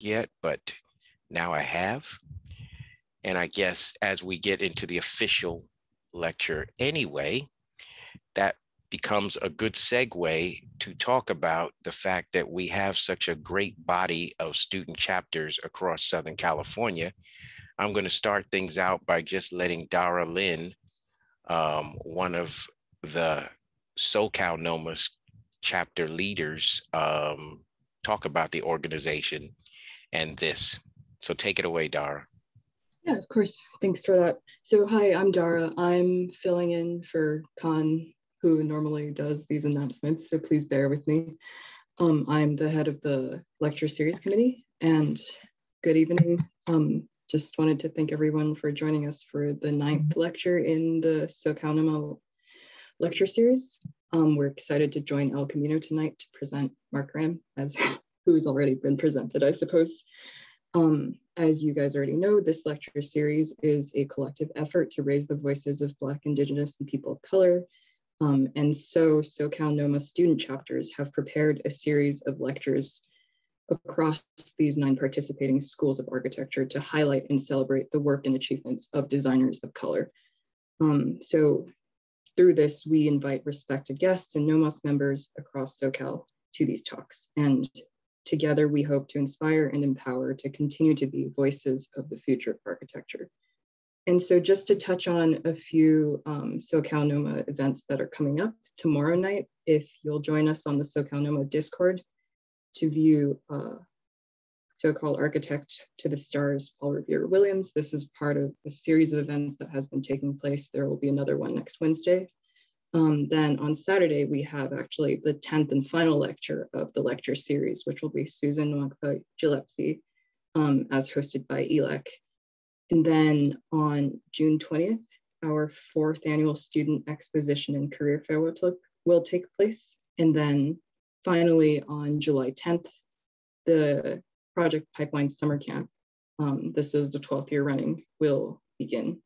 yet, but now I have. And I guess as we get into the official lecture anyway, that becomes a good segue to talk about the fact that we have such a great body of student chapters across Southern California. I'm going to start things out by just letting Dara Lynn, um, one of the SoCal NOMA's chapter leaders, um, talk about the organization and this. So take it away, Dara. Yeah, of course. Thanks for that. So hi, I'm Dara. I'm filling in for Khan who normally does these announcements, so please bear with me. Um, I'm the head of the lecture series committee, and good evening. Um, just wanted to thank everyone for joining us for the ninth lecture in the SoCal NOMA lecture series. Um, we're excited to join El Camino tonight to present Mark Graham as who's already been presented, I suppose. Um, as you guys already know, this lecture series is a collective effort to raise the voices of Black, Indigenous, and people of color um, and so SoCal NOMA student chapters have prepared a series of lectures across these nine participating schools of architecture to highlight and celebrate the work and achievements of designers of color. Um, so through this, we invite respected guests and NOMAS members across SoCal to these talks. And together we hope to inspire and empower to continue to be voices of the future of architecture. And so just to touch on a few um, SoCal NOMA events that are coming up tomorrow night, if you'll join us on the SoCal NOMA Discord to view uh, so-called Architect to the Stars, Paul Revere Williams. This is part of a series of events that has been taking place. There will be another one next Wednesday. Um, then on Saturday, we have actually the 10th and final lecture of the lecture series, which will be Susan Gillespie, um, as hosted by ELEC. And then on June 20th, our fourth annual student exposition and career fair will, will take place. And then finally on July 10th, the Project Pipeline Summer Camp, um, this is the 12th year running, will begin.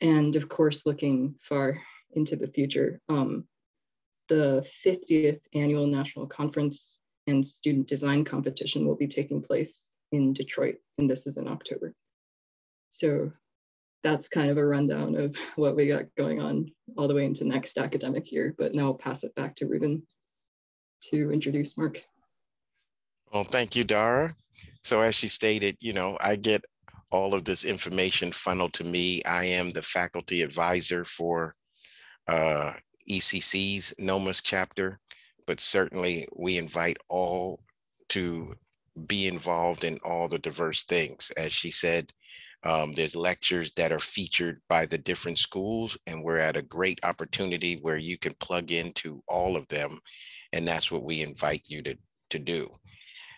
And of course, looking far into the future, um, the 50th annual National Conference and Student Design Competition will be taking place in Detroit, and this is in October. So that's kind of a rundown of what we got going on all the way into next academic year. But now I'll pass it back to Ruben to introduce Mark. Well, thank you, Dara. So as she stated, you know, I get all of this information funneled to me. I am the faculty advisor for uh, ECC's NOMAS chapter, but certainly we invite all to be involved in all the diverse things. As she said, um, there's lectures that are featured by the different schools, and we're at a great opportunity where you can plug into all of them. And that's what we invite you to, to do.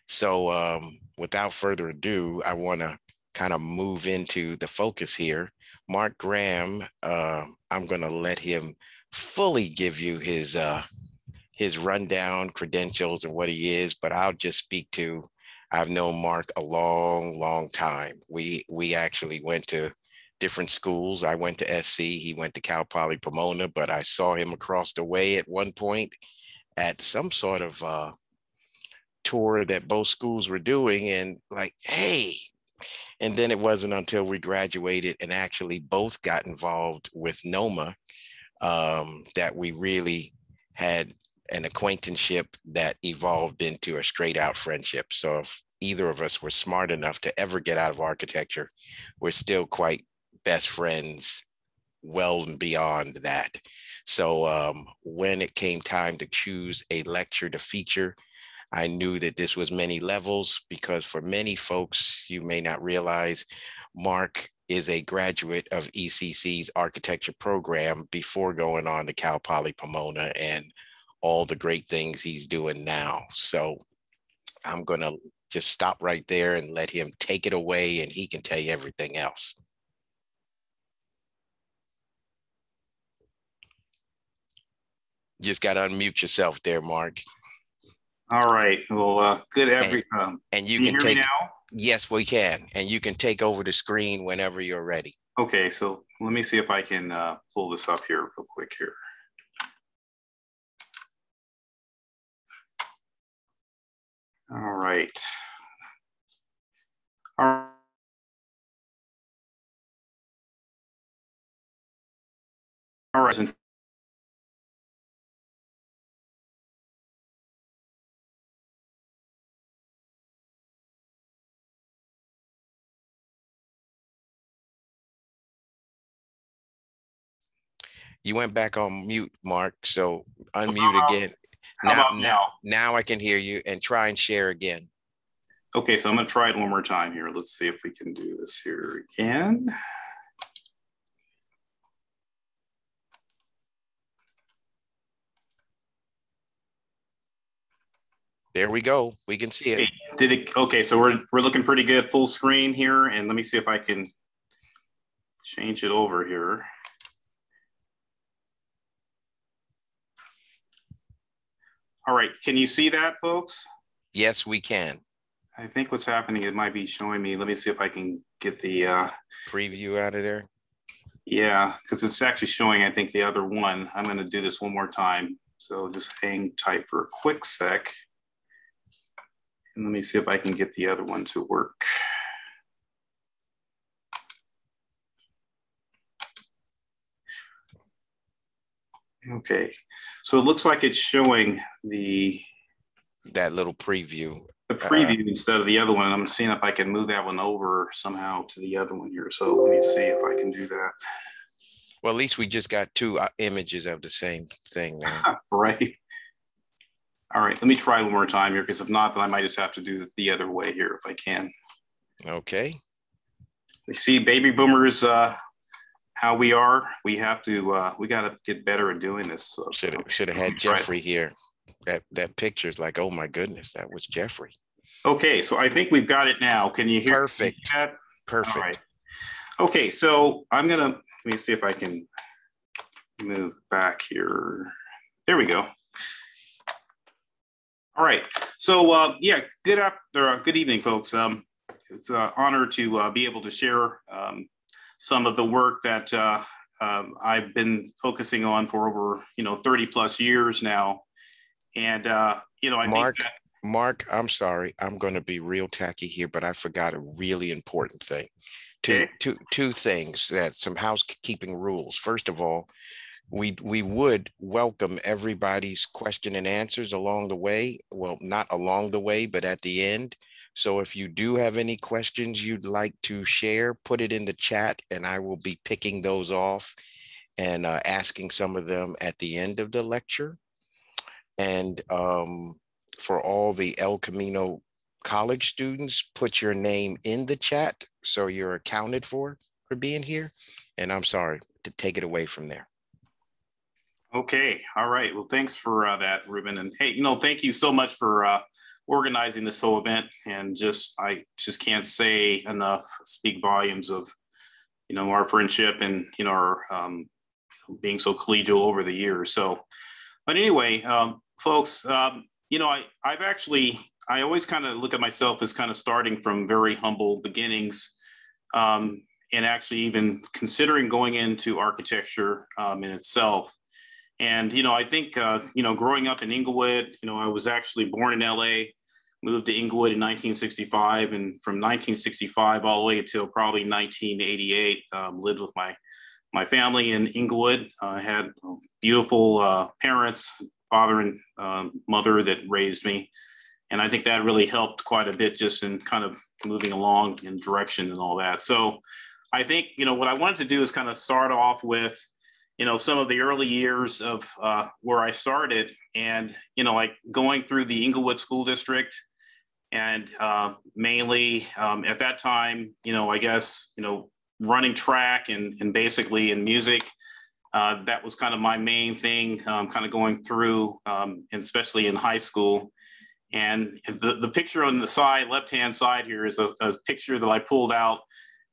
So um, without further ado, I want to kind of move into the focus here. Mark Graham, uh, I'm going to let him fully give you his uh, his rundown credentials and what he is, but I'll just speak to I've known Mark a long, long time. We we actually went to different schools. I went to SC, he went to Cal Poly Pomona, but I saw him across the way at one point at some sort of uh, tour that both schools were doing, and like, hey. And then it wasn't until we graduated and actually both got involved with NOMA um, that we really had an acquaintanceship that evolved into a straight out friendship. So if either of us were smart enough to ever get out of architecture, we're still quite best friends well and beyond that. So um, when it came time to choose a lecture to feature, I knew that this was many levels because for many folks, you may not realize, Mark is a graduate of ECC's architecture program before going on to Cal Poly Pomona. And all the great things he's doing now. So I'm going to just stop right there and let him take it away and he can tell you everything else. Just got to unmute yourself there, Mark. All right. Well, uh, good every. And, and you can, can take. Yes, we can, and you can take over the screen whenever you're ready. Okay, so let me see if I can uh, pull this up here real quick here. All right. All right. All right. You went back on mute, Mark, so unmute again. Now, now, now? now I can hear you and try and share again. Okay, so I'm gonna try it one more time here. Let's see if we can do this here again. There we go. We can see it. Did it, okay, so we're, we're looking pretty good full screen here and let me see if I can change it over here. All right, can you see that folks? Yes, we can. I think what's happening, it might be showing me, let me see if I can get the, uh, Preview out of there. yeah, because it's actually showing, I think, the other one. I'm gonna do this one more time. So just hang tight for a quick sec. And let me see if I can get the other one to work. Okay, so it looks like it's showing the That little preview. the preview instead of the other one. I'm seeing if I can move that one over somehow to the other one here. So let me see if I can do that. Well, at least we just got two uh, images of the same thing. right. All right, let me try one more time here because if not, then I might just have to do it the other way here if I can. Okay. You see, baby boomers, uh, how we are. We have to. Uh, we got to get better at doing this. So, Should have should have had me try it. Jeffrey here. That that picture is like, oh my goodness, that was Jeffrey. Okay, so I think we've got it now. Can you hear? can you Perfect. that? Perfect. right. Okay, so I'm gonna let me see if I can move back here. There we go. All right. So uh, yeah, good after uh, good evening, folks. Um, it's an honor to uh, be able to share um, some of the work that uh, um, I've been focusing on for over you know 30 plus years now, and uh, you know I Mark, think that, Mark, I'm sorry. I'm going to be real tacky here, but I forgot a really important thing. Two, Okay. two, two things that some housekeeping rules. First of all, we we would welcome everybody's question and answers along the way. Well, not along the way, but at the end. So if you do have any questions you'd like to share, put it in the chat, and I will be picking those off and uh, asking some of them at the end of the lecture. And um, for all the El Camino college students, put your name in the chat so you're accounted for for being here. And I'm sorry to take it away from there. Okay, all right. Well, thanks for uh, that, Ruben. And hey, you know, thank you so much for uh, organizing this whole event. And just, I just can't say enough, speak volumes of, you know, our friendship and, you know, our um, being so collegial over the years. So, but anyway, um, folks, um, you know, I, I've actually, I always kind of look at myself as kind of starting from very humble beginnings. Um, and actually even considering going into architecture um, in itself. And, you know, I think, uh, you know, growing up in Inglewood, you know, I was actually born in LA, moved to Inglewood in 1965. And from 1965 all the way until probably 1988, um, lived with my, my family in Inglewood. I had beautiful uh, parents, father and um, mother that raised me. And I think that really helped quite a bit just in kind of moving along in direction and all that. So I think, you know, what I wanted to do is kind of start off with, you know, some of the early years of uh, where I started and, you know, like going through the Inglewood School District and uh, mainly um, at that time, you know, I guess, you know, running track and, and basically in music. Uh, that was kind of my main thing, um, kind of going through, um, and especially in high school. And the, the picture on the side, left-hand side here is a, a picture that I pulled out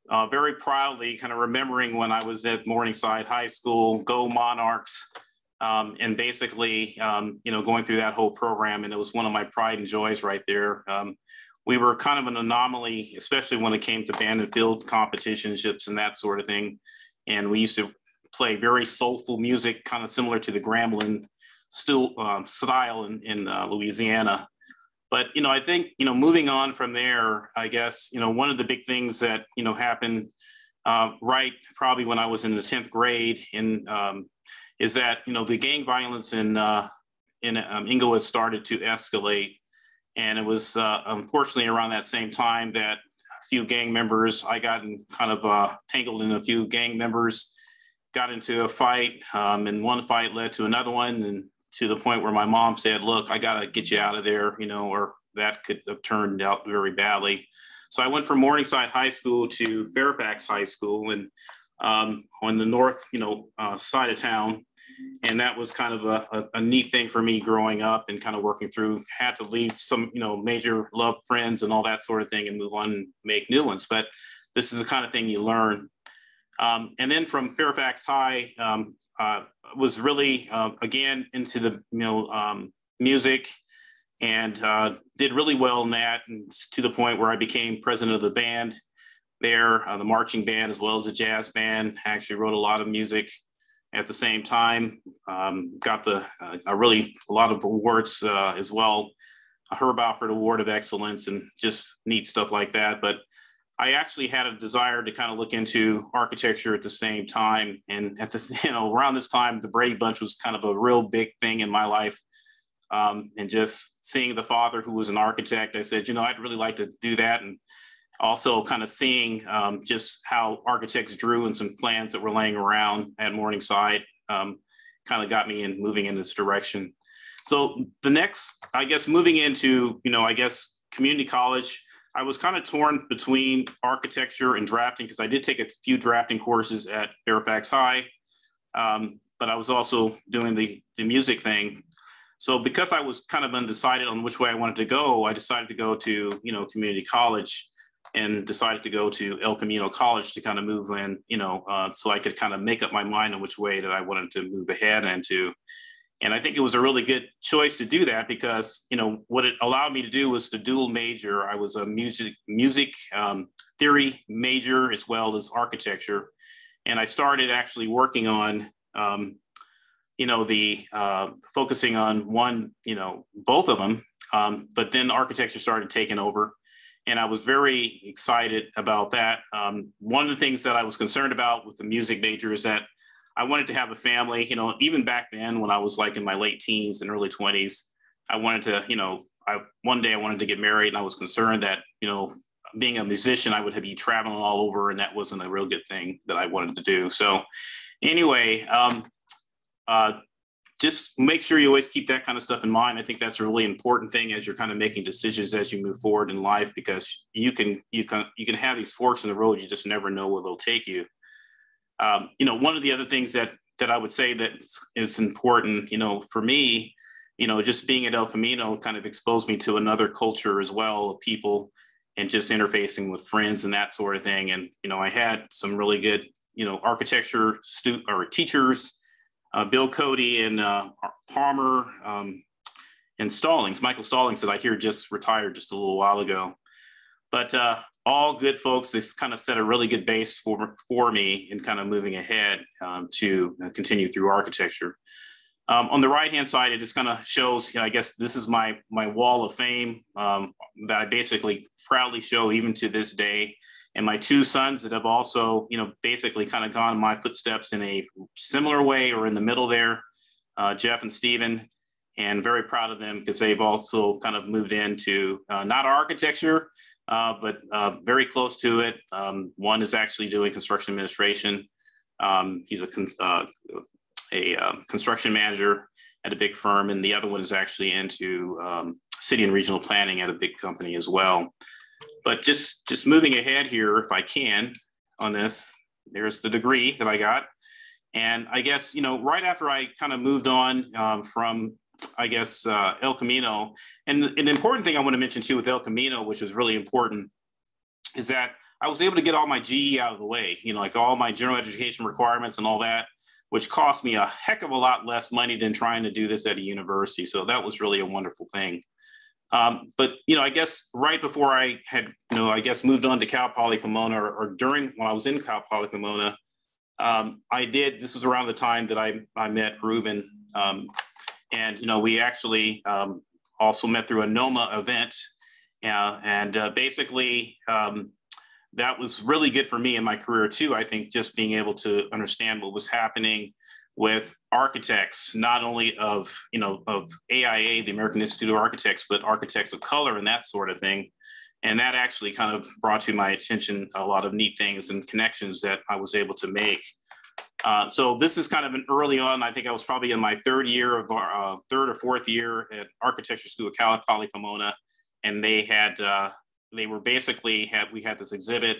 uh, very proudly, kind of remembering when I was at Morningside High School, Go Monarchs, um, and basically, um, you know, going through that whole program. And it was one of my pride and joys right there. Um, we were kind of an anomaly, especially when it came to band and field competitionships and that sort of thing. And we used to play very soulful music, kind of similar to the Grambling State um, style in, in uh, Louisiana. But you know, I think you know, moving on from there, I guess you know, one of the big things that you know happened uh, right probably when I was in the tenth grade in um, is that you know the gang violence in uh, in um, Inglewood started to escalate, and it was uh, unfortunately around that same time that a few gang members I got in, kind of uh, tangled in a few gang members, got into a fight, um, and one fight led to another one, and to the point where my mom said, "Look, I got to get you out of there," you know, or that could have turned out very badly. So I went from Morningside High School to Fairfax High School, and um, on the north, you know, uh, side of town. And that was kind of a, a, a, neat thing for me growing up and kind of working through. Had to leave some, you know, major love friends and all that sort of thing and move on and make new ones. But this is the kind of thing you learn. Um, and then from Fairfax High, um, uh, was really uh, again into the you know um, music and uh, did really well in that, and to the point where I became president of the band there, uh, the marching band as well as the jazz band. I actually wrote a lot of music at the same time. Um, got the uh, a really a lot of awards uh, as well, a Herb Alpert Award of Excellence, and just neat stuff like that. But I actually had a desire to kind of look into architecture at the same time, and at this you know around this time, the Brady Bunch was kind of a real big thing in my life. Um, and just seeing the father who was an architect, I said, you know, I'd really like to do that. And also kind of seeing um, just how architects drew and some plans that were laying around at Morningside um, kind of got me in moving in this direction. So the next, I guess, moving into, you know, I guess community college, I was kind of torn between architecture and drafting because I did take a few drafting courses at Fairfax High, um, but I was also doing the, the music thing. So because I was kind of undecided on which way I wanted to go, I decided to go to, you know, community college and decided to go to El Camino College to kind of move in, you know, uh, so I could kind of make up my mind on which way that I wanted to move ahead into. And I think it was a really good choice to do that because, you know, what it allowed me to do was to dual major. I was a music music um, theory major as well as architecture, and I started actually working on, um, you know, the uh, focusing on one, you know, both of them. Um, but then architecture started taking over and I was very excited about that. Um, one of the things that I was concerned about with the music major is that I wanted to have a family. You know, even back then when I was like in my late teens and early twenties, I wanted to, you know, I one day I wanted to get married, and I was concerned that you know, being a musician, I would have be traveling all over, and that wasn't a real good thing that I wanted to do. So, anyway, um, uh, just make sure you always keep that kind of stuff in mind. I think that's a really important thing as you're kind of making decisions as you move forward in life because you can you can you can have these forks in the road. You just never know where they'll take you. Um, you know, one of the other things that that I would say that is important, you know, for me, you know, just being at El Camino kind of exposed me to another culture as well of people and just interfacing with friends and that sort of thing. And you know, I had some really good, you know, architecture stu- or teachers uh, Bill Cody and uh, Palmer um, and Stallings. Michael Stallings that I hear just retired just a little while ago. But uh, all good folks. It's kind of set a really good base for, for me in kind of moving ahead um, to uh, continue through architecture. Um, on the right hand side, it just kind of shows, you know, I guess this is my, my wall of fame um, that I basically proudly show even to this day and my two sons that have also, you know, basically kind of gone in my footsteps in a similar way or in the middle there, uh, Jeff and Stephen, and very proud of them because they've also kind of moved into uh, not architecture, uh, but uh, very close to it. Um, one is actually doing construction administration. Um, he's a, uh, a um, construction manager at a big firm, and the other one is actually into um, city and regional planning at a big company as well. But just just moving ahead here, if I can, on this, there's the degree that I got, and I guess you know right after I kind of moved on um, from I guess uh, El Camino, and an important thing I want to mention too with El Camino, which was really important, is that I was able to get all my GE out of the way. You know, like all my general education requirements and all that, which cost me a heck of a lot less money than trying to do this at a university. So that was really a wonderful thing. Um, but you know, I guess right before I had, you know, I guess moved on to Cal Poly Pomona, or, or during when I was in Cal Poly Pomona, um, I did. This was around the time that I I met Ruben, um, and you know, we actually um, also met through a NOMA event, uh, and uh, basically. Um, that was really good for me in my career too. I think just being able to understand what was happening with architects, not only of, you know, of AIA, the American Institute of Architects, but architects of color and that sort of thing. And that actually kind of brought to my attention a lot of neat things and connections that I was able to make. Uh, so this is kind of an early on, I think I was probably in my third year of our uh, third or fourth year at architecture school at Cal Poly Pomona. And they had, uh, they were basically had, we had this exhibit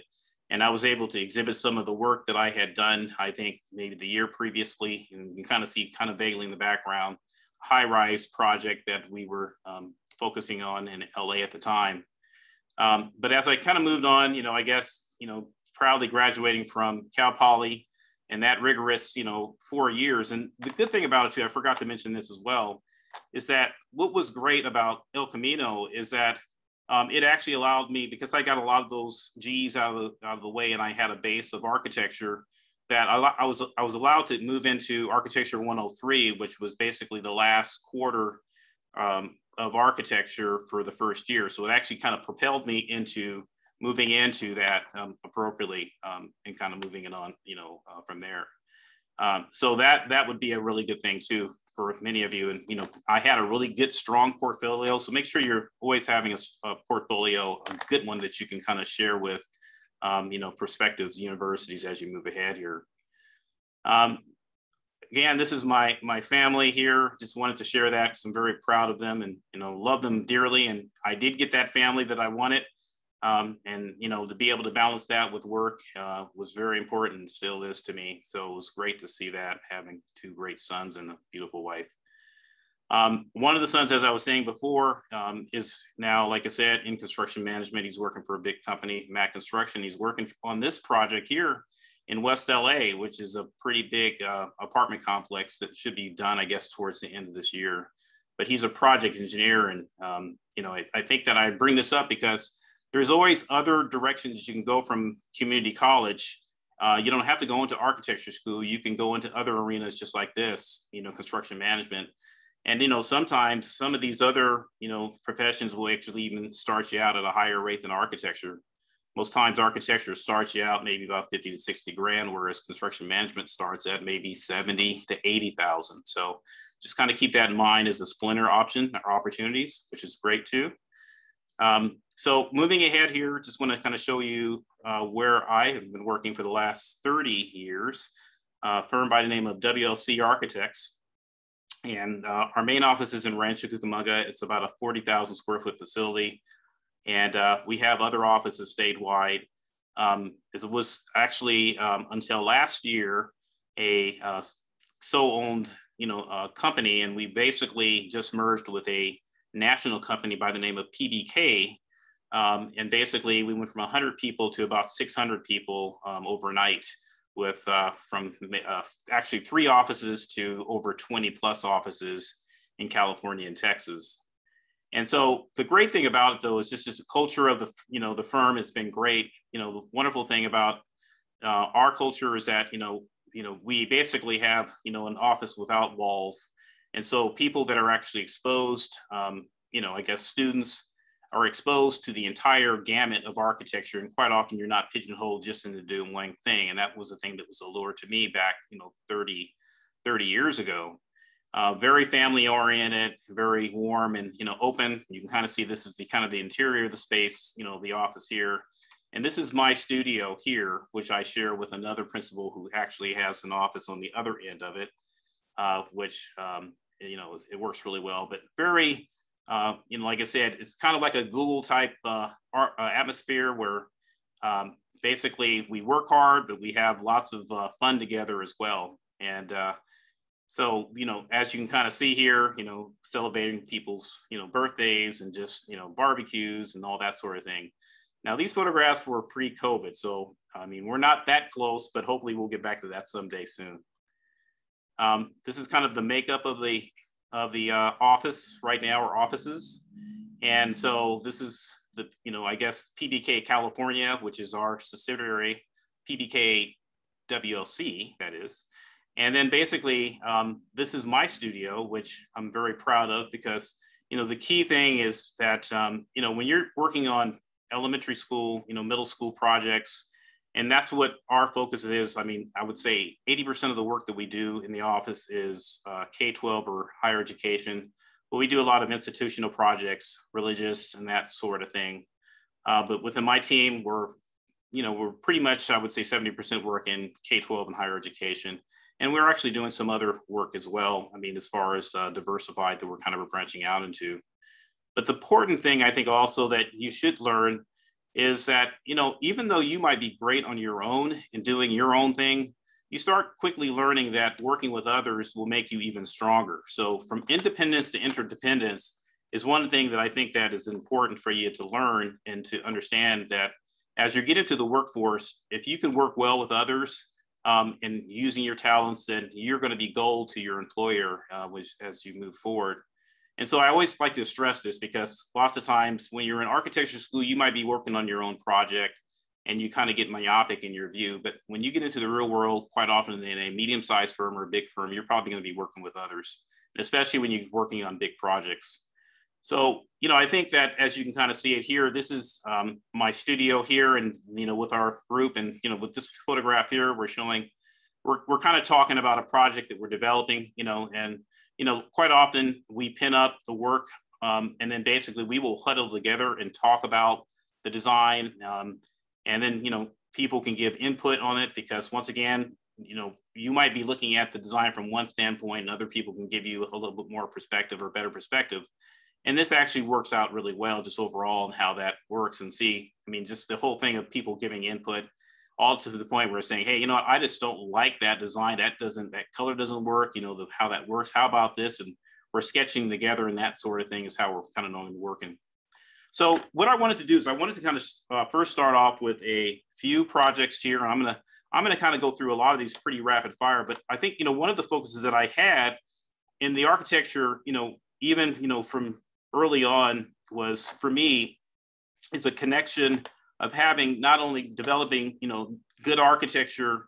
and I was able to exhibit some of the work that I had done, I think maybe the year previously, and you kind of see kind of vaguely in the background, high rise project that we were um, focusing on in LA at the time. Um, but as I kind of moved on, you know, I guess, you know, proudly graduating from Cal Poly and that rigorous, you know, four years. And the good thing about it too, I forgot to mention this as well, is that what was great about El Camino is that um, it actually allowed me because I got a lot of those G's out of the, out of the way, and I had a base of architecture that I, I was I was allowed to move into architecture 103, which was basically the last quarter um, of architecture for the first year. So it actually kind of propelled me into moving into that um, appropriately um, and kind of moving it on, you know, uh, from there. Um, so that that would be a really good thing too for many of you. And, you know, I had a really good, strong portfolio. So make sure you're always having a, a portfolio, a good one that you can kind of share with, um, you know, prospectives, universities as you move ahead here. Um, again, this is my, my family here. Just wanted to share that because I'm very proud of them and, you know, love them dearly. And I did get that family that I wanted. Um, and you know to be able to balance that with work uh, was very important still is to me. So it was great to see that having two great sons and a beautiful wife. Um, one of the sons as i was saying before um, is now like i said in construction management. He's working for a big company mac construction. He's working on this project here in west la which is a pretty big uh, apartment complex that should be done i guess towards the end of this year. But he's a project engineer and um, you know I, I think that i bring this up because there's always other directions you can go from community college. Uh, you don't have to go into architecture school. You can go into other arenas just like this, you know, construction management. And, you know, sometimes some of these other, you know, professions will actually even start you out at a higher rate than architecture. Most times architecture starts you out maybe about 50 to 60 grand, whereas construction management starts at maybe 70 to 80,000. So just kind of keep that in mind as a splinter option or opportunities, which is great too. Um, so moving ahead here, just want to kind of show you uh, where I have been working for the last 30 years, a firm by the name of WLC Architects. And uh, our main office is in Rancho Cucamonga. It's about a 40,000 square foot facility. And uh, we have other offices statewide. Um, it was actually um, until last year, a uh, so-owned you know, uh, company, and we basically just merged with a national company by the name of PBK. Um, and basically, we went from 100 people to about 600 people um, overnight, with uh, from uh, actually three offices to over 20 plus offices in California and Texas. And so the great thing about it, though, is just, just the culture of the you know the firm has been great. You know, the wonderful thing about uh, our culture is that you know you know we basically have you know an office without walls and so people that are actually exposed, um, you know, I guess students are exposed to the entire gamut of architecture. And quite often you're not pigeonholed just into doing one thing. And that was the thing that was a lure to me back, you know, 30, 30 years ago. Uh, very family oriented, very warm and, you know, open. You can kind of see this is the kind of the interior of the space, you know, the office here. And this is my studio here, which I share with another principal who actually has an office on the other end of it, uh, which um, you know, it works really well, but very, uh, you know, like I said, it's kind of like a Google type uh, uh, atmosphere where um, basically we work hard, but we have lots of uh, fun together as well. And uh, so, you know, as you can kind of see here, you know, celebrating people's, you know, birthdays and just, you know, barbecues and all that sort of thing. Now, these photographs were pre-COVID, so I mean, we're not that close, but hopefully we'll get back to that someday soon. Um, this is kind of the makeup of the of the uh, office right now, or offices. And so this is the, you know, I guess PBK California, which is our subsidiary, PBK WLC, that is. And then basically, um, this is my studio, which I'm very proud of because, you know, the key thing is that, um, you know, when you're working on elementary school, you know, middle school projects, And that's what our focus is. I mean, I would say 80% of the work that we do in the office is uh, K 12 or higher education, but we do a lot of institutional projects, religious, and that sort of thing. Uh, but within my team, we're you know, we're pretty much, I would say 70% work in K-12 and higher education. And we're actually doing some other work as well. I mean, as far as uh, diversified that we're kind of branching out into. But the important thing I think also that you should learn is that, you know, even though you might be great on your own and doing your own thing, you start quickly learning that working with others will make you even stronger. So from independence to interdependence is one thing that I think that is important for you to learn and to understand that as you get into the workforce, if you can work well with others um, and using your talents, then you're going to be gold to your employer uh, which, as you move forward. And so I always like to stress this because lots of times when you're in architecture school, you might be working on your own project and you kind of get myopic in your view. But when you get into the real world, quite often in a medium sized firm or a big firm, you're probably going to be working with others, especially when you're working on big projects. So, you know, I think that as you can kind of see it here, this is um, my studio here and, you know, with our group and, you know, with this photograph here, we're showing, we're, we're kind of talking about a project that we're developing, you know, and, you know, quite often we pin up the work um, and then basically we will huddle together and talk about the design. Um, and then, you know, people can give input on it because once again, you know, you might be looking at the design from one standpoint and other people can give you a little bit more perspective or better perspective and this actually works out really well just overall and how that works and see i mean just the whole thing of people giving input all to the point where saying hey you know what? I just don't like that design. That doesn't that color doesn't work. You know the, how that works. How about this? And we're sketching together and that sort of thing is how we're kind of knowing working. So what i wanted to do is i wanted to kind of uh, first start off with a few projects here. I'm going to i'm going to kind of go through a lot of these pretty rapid fire but i think you know one of the focuses that i had in the architecture you know even you know from early on was for me is a connection of having not only developing you know good architecture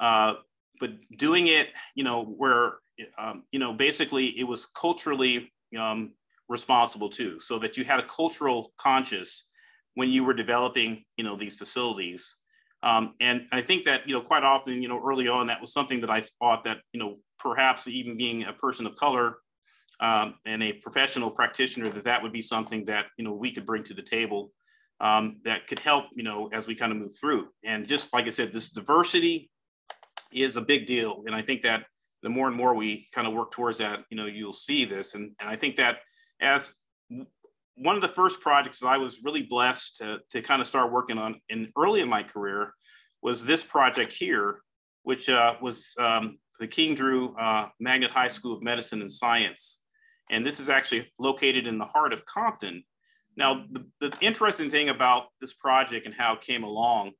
uh, but doing it you know where um, you know basically it was culturally um, responsible too so that you had a cultural conscious when you were developing you know these facilities. Um, and i think that you know quite often you know early on that was something that i thought that you know perhaps even being a person of color um, and a professional practitioner that that would be something that you know we could bring to the table um, that could help you know as we kind of move through. And just like i said this diversity is a big deal. And i think that the more and more we kind of work towards that you know you'll see this. And, and i think that as one of the first projects that i was really blessed to, to kind of start working on in early in my career was this project here which uh, was um, the king drew uh, magnet high school of medicine and science. And this is actually located in the heart of Compton. Now, the, the interesting thing about this project and how it came along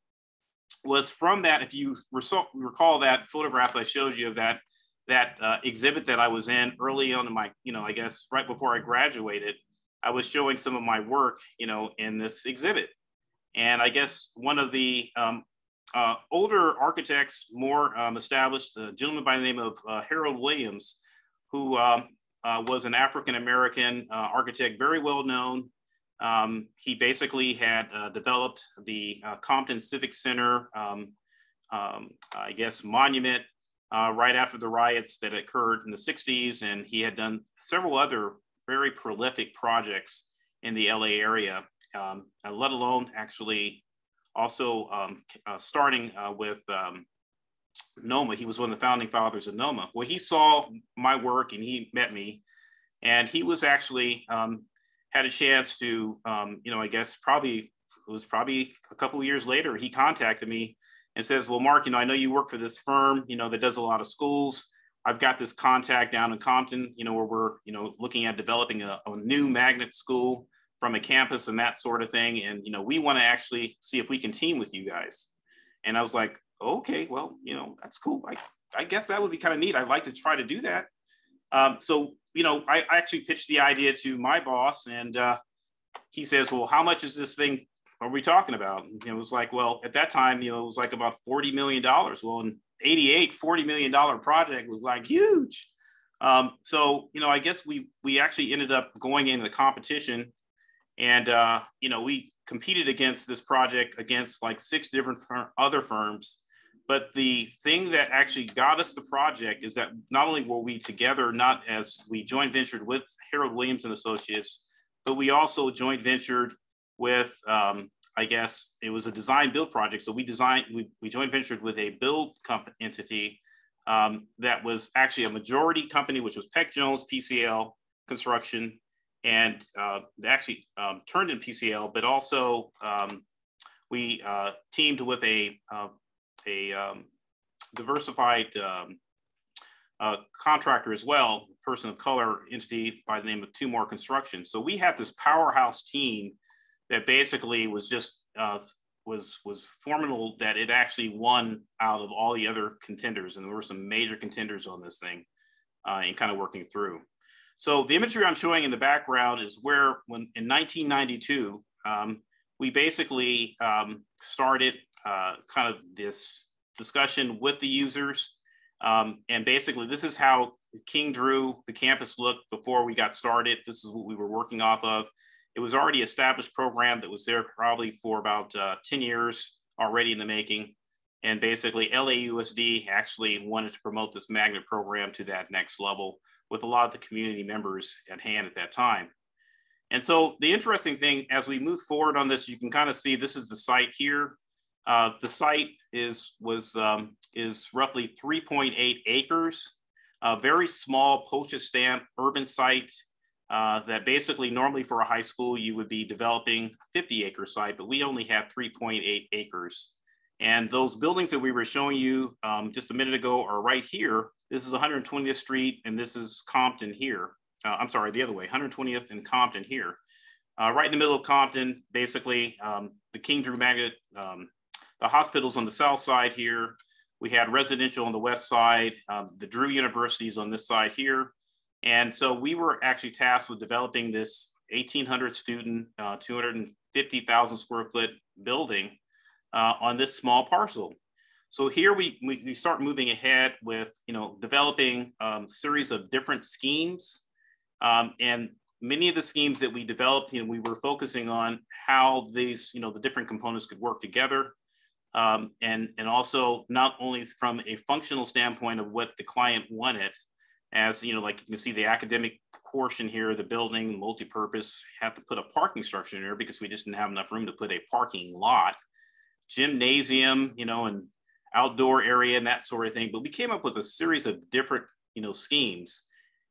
was from that, if you recall that photograph I showed you of that, that uh, exhibit that I was in early on in my, you know, I guess right before I graduated, I was showing some of my work, you know, in this exhibit. And I guess one of the um, uh, older architects, more um, established, a gentleman by the name of uh, Harold Williams, who um, uh, was an African American uh, architect, very well known. Um, he basically had uh, developed the uh, Compton Civic Center, um, um, I guess, monument uh, right after the riots that occurred in the 60s. And he had done several other very prolific projects in the LA area, um, let alone actually also um, uh, starting with um, NOMA. He was one of the founding fathers of NOMA. Well, he saw my work and he met me, and he was actually um, had a chance to, um, you know, I guess probably it was probably a couple years later. He contacted me and says, "Well, Mark, you know, I know you work for this firm, you know, that does a lot of schools. I've got this contact down in Compton, you know, where we're, you know, looking at developing a, a new magnet school from a campus and that sort of thing. And you know, we want to actually see if we can team with you guys." And I was like, okay, well, you know, that's cool. I, I guess that would be kind of neat. I'd like to try to do that. Um, so, you know, I, I, actually pitched the idea to my boss and uh, he says, well, how much is this thing are we talking about? And it was like, well, at that time, you know, it was like about $40 million. Well, in 88, $40 million project was like huge. Um, so, you know, I guess we, we actually ended up going into the competition And, uh, you know, we competed against this project against like six different other firms. But the thing that actually got us the project is that not only were we together, not as we joint ventured with Harold Williams and Associates, but we also joint ventured with, um, I guess it was a design build project. So we designed, we, we joint ventured with a build company entity um, that was actually a majority company, which was Peck Jones PCL Construction, and uh, actually um, turned in PCL, but also um, we uh, teamed with a, uh, a um, diversified um, uh, contractor as well, person of color entity by the name of Two More Construction. So we had this powerhouse team that basically was just uh, was was formidable that it actually won out of all the other contenders, and there were some major contenders on this thing, uh, and kind of working through. So the imagery I'm showing in the background is where when in 1992, um, we basically um, started uh, kind of this discussion with the users. Um, and basically this is how King Drew, the campus looked before we got started. This is what we were working off of. It was already established program that was there probably for about uh, 10 years already in the making. And basically LAUSD actually wanted to promote this magnet program to that next level with a lot of the community members at hand at that time. And so the interesting thing as we move forward on this, you can kind of see this is the site here. Uh, the site is was um, is roughly 3.8 acres, a very small postage stamp urban site uh, that basically normally for a high school you would be developing 50 acre site, but we only have 3.8 acres. And those buildings that we were showing you um, just a minute ago are right here. This is 120th Street and this is Compton here. Uh, I'm sorry, the other way, 120th and Compton here. Uh, right in the middle of Compton, basically um, the King Drew Magnet, um, the hospitals on the south side here. We had residential on the west side. Um, the Drew University is on this side here. And so we were actually tasked with developing this 1,800 student, uh, 250,000 square foot building uh, on this small parcel. So here we, we, we, start moving ahead with, you know, developing um, series of different schemes. Um, and many of the schemes that we developed, you know, we were focusing on how these, you know, the different components could work together. Um, and, and also not only from a functional standpoint of what the client wanted, as, you know, like you can see the academic portion here, the building, multi-purpose, have to put a parking structure in there because we just didn't have enough room to put a parking lot gymnasium, you know, and outdoor area and that sort of thing. But we came up with a series of different, you know, schemes.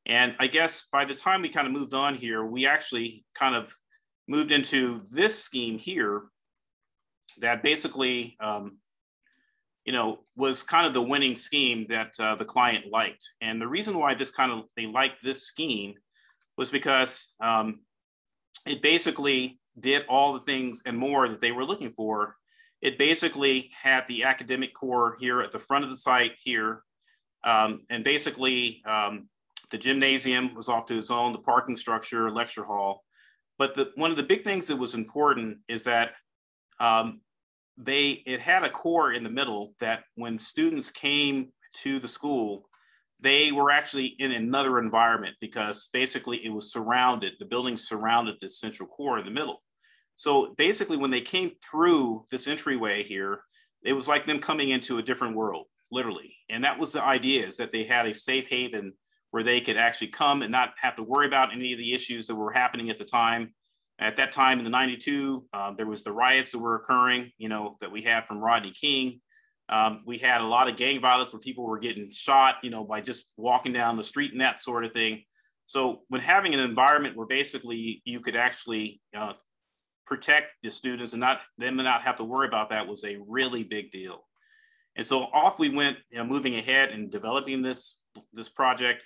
And I guess by the time we kind of moved on here, we actually kind of moved into this scheme here that basically, um, you know, was kind of the winning scheme that uh, the client liked. And the reason why this kind of, they liked this scheme was because um, it basically did all the things and more that they were looking for it basically had the academic core here at the front of the site here. Um, and basically um, the gymnasium was off to its own, the parking structure, lecture hall. But the, one of the big things that was important is that um, they it had a core in the middle that when students came to the school, they were actually in another environment because basically it was surrounded, the building surrounded this central core in the middle. So basically, when they came through this entryway here, it was like them coming into a different world, literally. And that was the idea is that they had a safe haven where they could actually come and not have to worry about any of the issues that were happening at the time. At that time in the 92, uh, there was the riots that were occurring, you know, that we had from Rodney King. Um, we had a lot of gang violence where people were getting shot, you know, by just walking down the street and that sort of thing. So when having an environment where basically you could actually uh, protect the students and not them not have to worry about that was a really big deal. And so off we went, you know, moving ahead and developing this, this project.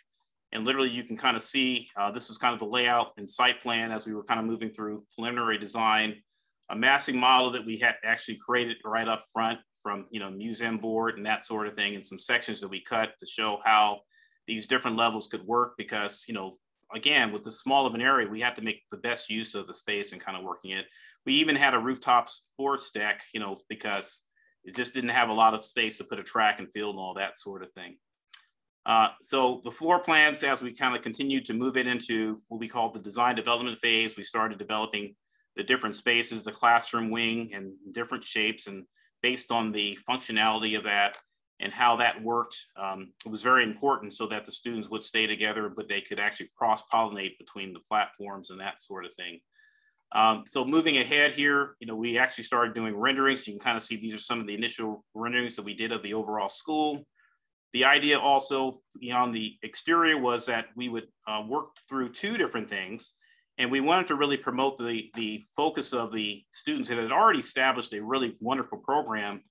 And literally you can kind of see, uh, this was kind of the layout and site plan as we were kind of moving through preliminary design, a massing model that we had actually created right up front from, you know, museum board and that sort of thing, and some sections that we cut to show how these different levels could work because, you know, again, with the small of an area, we have to make the best use of the space and kind of working it. We even had a rooftop sports deck, you know, because it just didn't have a lot of space to put a track and field and all that sort of thing. Uh, so the floor plans, as we kind of continued to move it into what we call the design development phase, we started developing the different spaces, the classroom wing and different shapes. And based on the functionality of that and how that worked, um, it was very important so that the students would stay together, but they could actually cross pollinate between the platforms and that sort of thing. Um, so moving ahead here, you know, we actually started doing renderings. You can kind of see these are some of the initial renderings that we did of the overall school. The idea also beyond the exterior was that we would uh, work through two different things. And we wanted to really promote the, the focus of the students that had already established a really wonderful program,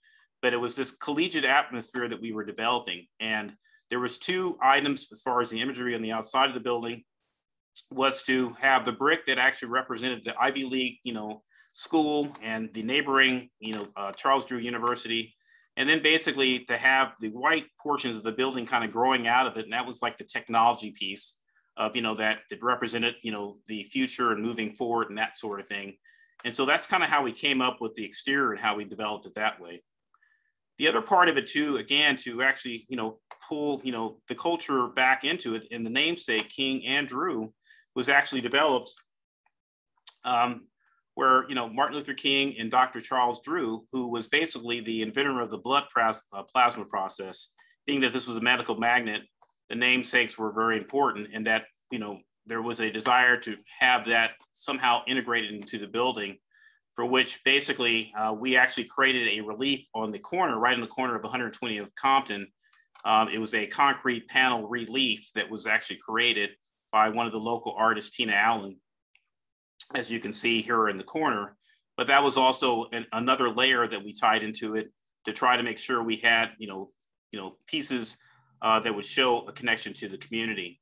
but it was this collegiate atmosphere that we were developing. And there was two items as far as the imagery on the outside of the building was to have the brick that actually represented the Ivy League, you know, school and the neighboring, you know, uh, Charles Drew University. And then basically to have the white portions of the building kind of growing out of it. And that was like the technology piece of, you know, that, that represented, you know, the future and moving forward and that sort of thing. And so that's kind of how we came up with the exterior and how we developed it that way. The other part of it too, again, to actually, you know, pull, you know, the culture back into it in the namesake, King and Drew, was actually developed um, where, you know, Martin Luther King and Dr. Charles Drew, who was basically the inventor of the blood uh, plasma process, being that this was a medical magnet, the namesakes were very important and that, you know, there was a desire to have that somehow integrated into the building for which basically uh, we actually created a relief on the corner, right in the corner of 120 of Compton. Um, it was a concrete panel relief that was actually created by one of the local artists, Tina Allen, as you can see here in the corner. But that was also an, another layer that we tied into it to try to make sure we had, you know, you know, pieces uh, that would show a connection to the community.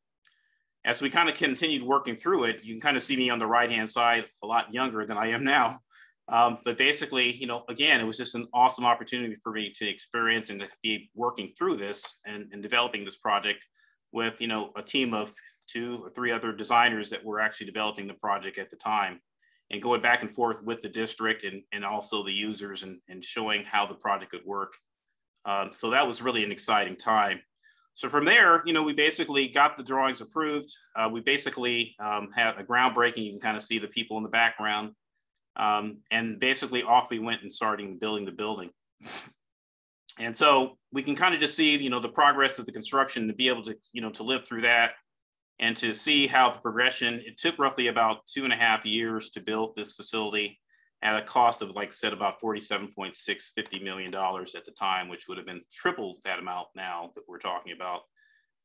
As we kind of continued working through it, you can kind of see me on the right-hand side, a lot younger than I am now. Um, but basically, you know, again, it was just an awesome opportunity for me to experience and to be working through this and, and developing this project with, you know, a team of two or three other designers that were actually developing the project at the time and going back and forth with the district and, and also the users and, and showing how the project could work. Um, so that was really an exciting time. So from there, you know, we basically got the drawings approved. Uh, we basically um, had a groundbreaking. You can kind of see the people in the background. Um, and basically off we went and starting building the building. And so we can kind of just see, you know, the progress of the construction to be able to, you know, to live through that and to see how the progression, it took roughly about two and a half years to build this facility at a cost of, like I said, about $47.650 million at the time, which would have been triple that amount now that we're talking about.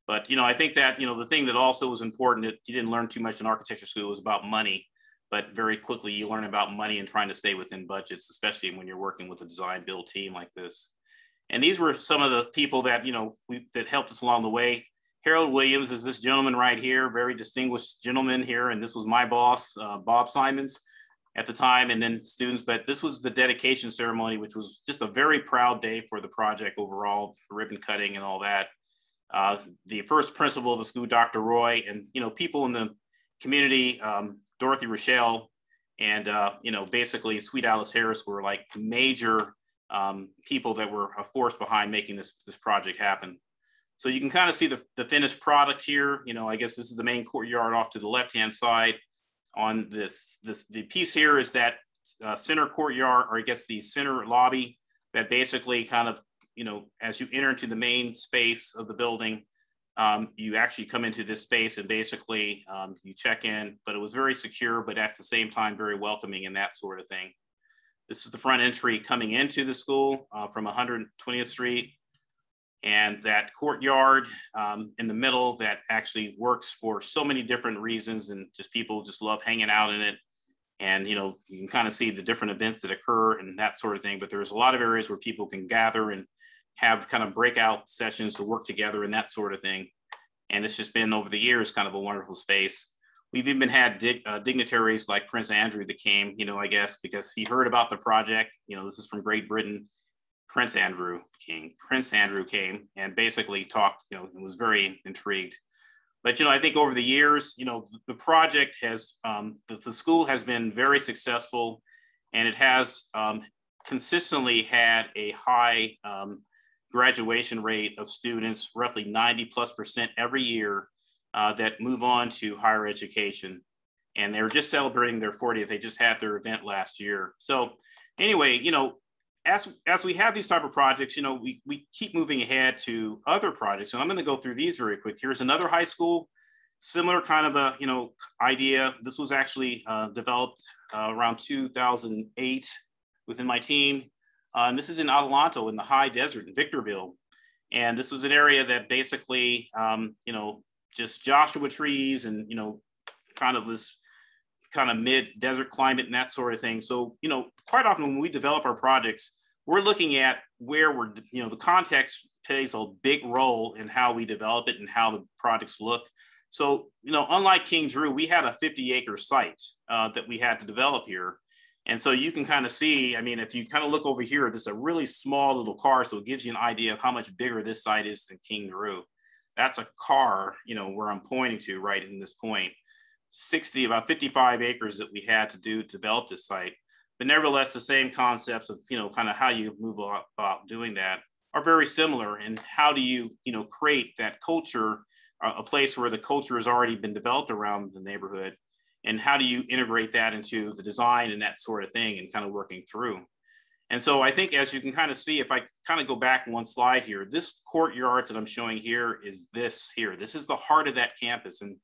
But, you know, I think that, you know, the thing that also was important that you didn't learn too much in architecture school was about money, but very quickly you learn about money and trying to stay within budgets, especially when you're working with a design build team like this. And these were some of the people that, you know, we, that helped us along the way. Harold Williams is this gentleman right here, very distinguished gentleman here. And this was my boss, uh, Bob Simons at the time, and then students. But this was the dedication ceremony, which was just a very proud day for the project overall, ribbon cutting and all that. Uh, the first principal of the school, Dr. Roy, and you know people in the community, um, Dorothy Rochelle, and uh, you know basically Sweet Alice Harris were like major um, people that were a force behind making this this project happen. So you can kind of see the, the finished product here. You know, I guess this is the main courtyard off to the left-hand side. On this, this the piece here is that uh, center courtyard, or I guess the center lobby that basically kind of, you know, as you enter into the main space of the building, um, you actually come into this space and basically um, you check in, but it was very secure, but at the same time, very welcoming and that sort of thing. This is the front entry coming into the school uh, from 120th Street and that courtyard um, in the middle that actually works for so many different reasons and just people just love hanging out in it. And you know you can kind of see the different events that occur and that sort of thing but there's a lot of areas where people can gather and have kind of breakout sessions to work together and that sort of thing. And it's just been over the years kind of a wonderful space. We've even had dig, uh, dignitaries like prince andrew that came you know i guess because he heard about the project. You know this is from great britain Prince Andrew King. Prince Andrew came and basically talked, you know, was very intrigued. But, you know, I think over the years, you know, the, project has, um, the, the, school has been very successful and it has um, consistently had a high um, graduation rate of students, roughly 90 plus percent every year uh, that move on to higher education. and they were just celebrating their 40th. They just had their event last year. So anyway, you know, as as we have these type of projects, you know, we we keep moving ahead to other projects, and I'm going to go through these very quick. Here's another high school, similar kind of a you know idea. This was actually uh, developed uh, around 2008 within my team, uh, and this is in Adelanto in the high desert in Victorville, and this was an area that basically um, you know just Joshua trees and you know kind of this kind of mid desert climate and that sort of thing. So, you know, quite often when we develop our projects, we're looking at where we're, you know, the context plays a big role in how we develop it and how the projects look. So, you know, unlike King Drew, we had a 50 acre site uh, that we had to develop here. And so you can kind of see, I mean, if you kind of look over here, there's a really small little car. So it gives you an idea of how much bigger this site is than King Drew. That's a car, you know, where I'm pointing to right in this point. 60, about 55 acres that we had to do to develop this site. But nevertheless, the same concepts of, you know, kind of how you move about doing that are very similar. And how do you, you know, create that culture, a place where the culture has already been developed around the neighborhood? And how do you integrate that into the design and that sort of thing and kind of working through? And so I think as you can kind of see, if I kind of go back one slide here, this courtyard that I'm showing here is this here. This is the heart of that campus. And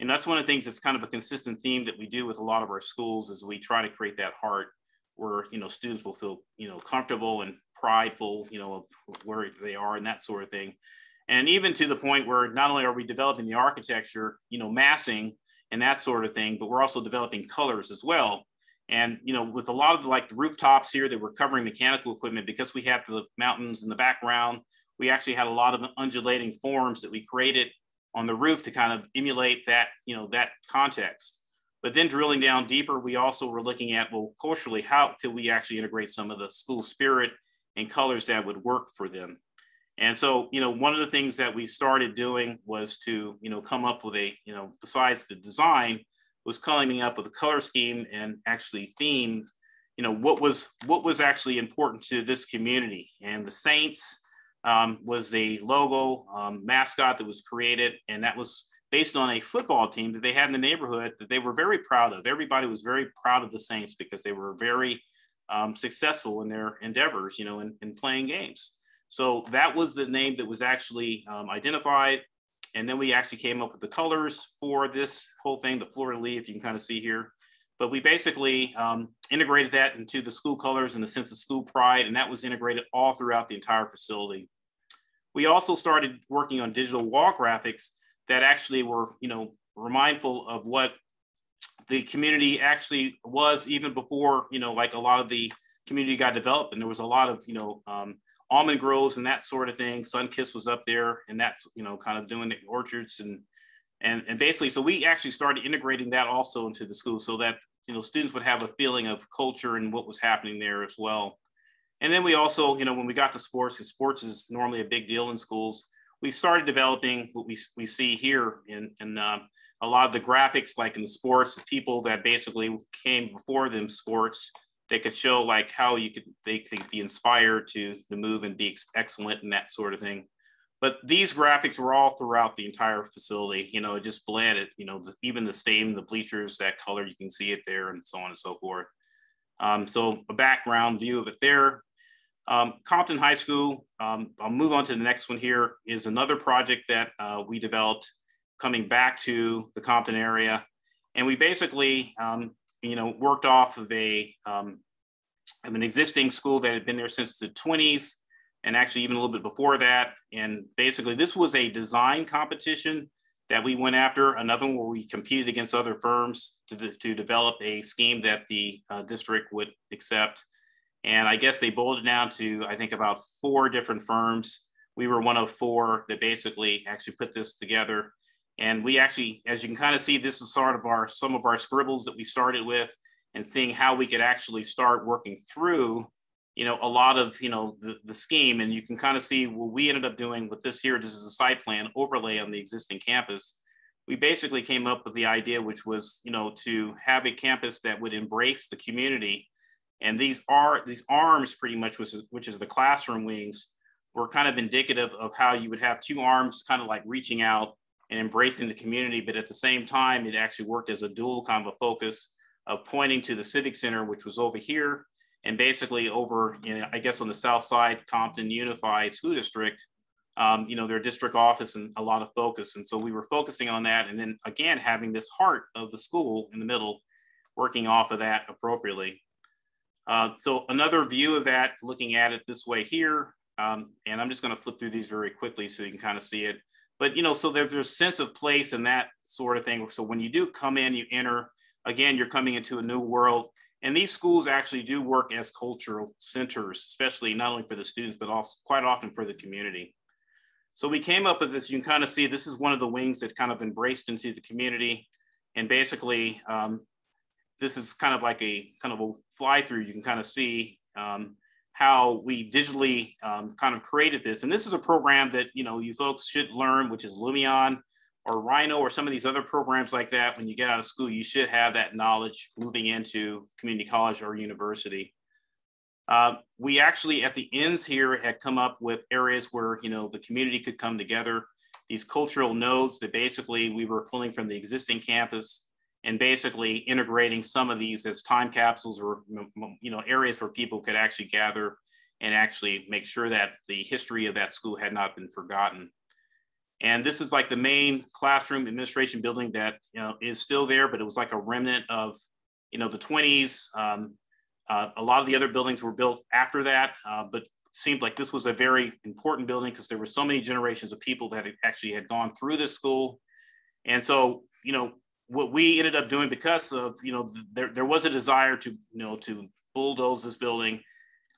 and that's one of the things that's kind of a consistent theme that we do with a lot of our schools is we try to create that heart where you know students will feel you know comfortable and prideful you know of where they are and that sort of thing. And even to the point where not only are we developing the architecture you know massing and that sort of thing but we're also developing colors as well. And you know with a lot of like the rooftops here that we're covering mechanical equipment because we have the mountains in the background we actually had a lot of undulating forms that we created on the roof to kind of emulate that, you know, that context. But then drilling down deeper, we also were looking at, well, culturally, how could we actually integrate some of the school spirit and colors that would work for them? And so, you know, one of the things that we started doing was to, you know, come up with a, you know, besides the design, was coming up with a color scheme and actually themed, you know, what was what was actually important to this community. And the Saints um, was the logo um, mascot that was created, and that was based on a football team that they had in the neighborhood that they were very proud of. Everybody was very proud of the Saints because they were very um, successful in their endeavors, you know, in, in, playing games. So that was the name that was actually um, identified. And then we actually came up with the colors for this whole thing, the fleur de lis, you can kind of see here. But we basically um, integrated that into the school colors and the sense of school pride, and that was integrated all throughout the entire facility. We also started working on digital wall graphics that actually were, you know, were mindful of what the community actually was even before, you know, like a lot of the community got developed. And there was a lot of, you know, um, almond groves and that sort of thing. Sunkist was up there and that's, you know, kind of doing the orchards and, and, and basically, so we actually started integrating that also into the school so that, you know, students would have a feeling of culture and what was happening there as well. And then we also, you know, when we got to sports, because sports is normally a big deal in schools, we started developing what we, we see here in, in uh, a lot of the graphics, like in the sports, the people that basically came before them sports, they could show like how you could, they could be inspired to, to move and be excellent and that sort of thing. But these graphics were all throughout the entire facility, you know, it just blended, you know, the, even the stadium, the bleachers, that color, you can see it there and so on and so forth. Um, so a background view of it there. Um, Compton High School, um, I'll move on to the next one here, is another project that uh, we developed coming back to the Compton area. And we basically, um, you know, worked off of a um, of an existing school that had been there since the 20s and actually even a little bit before that. And basically this was a design competition that we went after, another one where we competed against other firms to, to develop a scheme that the uh, district would accept. And I guess they boiled it down to, I think, about four different firms. We were one of four that basically actually put this together. And we actually, as you can kind of see, this is sort of our some of our scribbles that we started with and seeing how we could actually start working through, you know, a lot of, you know, the, the scheme. And you can kind of see what we ended up doing with this here. This is a site plan overlay on the existing campus. We basically came up with the idea, which was, you know, to have a campus that would embrace the community and these are these arms pretty much, which is, which is the classroom wings, were kind of indicative of how you would have two arms kind of like reaching out and embracing the community. But at the same time, it actually worked as a dual kind of a focus of pointing to the Civic Center, which was over here, and basically over, you know, I guess on the south side, Compton Unified School District, um, you know, their district office and a lot of focus. And so we were focusing on that. And then again, having this heart of the school in the middle, working off of that appropriately. Uh, so another view of that, looking at it this way here, um, and I'm just going to flip through these very quickly so you can kind of see it. But, you know, so there's a sense of place and that sort of thing. So when you do come in, you enter, again, you're coming into a new world. And these schools actually do work as cultural centers, especially not only for the students, but also quite often for the community. So we came up with this, you can kind of see this is one of the wings that kind of embraced into the community. And basically, um, this is kind of like a kind of a fly through. You can kind of see um, how we digitally um, kind of created this. And this is a program that, you know, you folks should learn, which is Lumion or Rhino or some of these other programs like that. When you get out of school, you should have that knowledge moving into community college or university. Uh, we actually at the ends here had come up with areas where you know the community could come together. These cultural nodes that basically we were pulling from the existing campus and basically integrating some of these as time capsules or you know areas where people could actually gather and actually make sure that the history of that school had not been forgotten. And this is like the main classroom administration building that you know is still there, but it was like a remnant of you know the 20s. Um, uh, a lot of the other buildings were built after that, uh, but seemed like this was a very important building because there were so many generations of people that actually had gone through this school. And so, you know, what we ended up doing because of, you know, there, there was a desire to, you know, to bulldoze this building.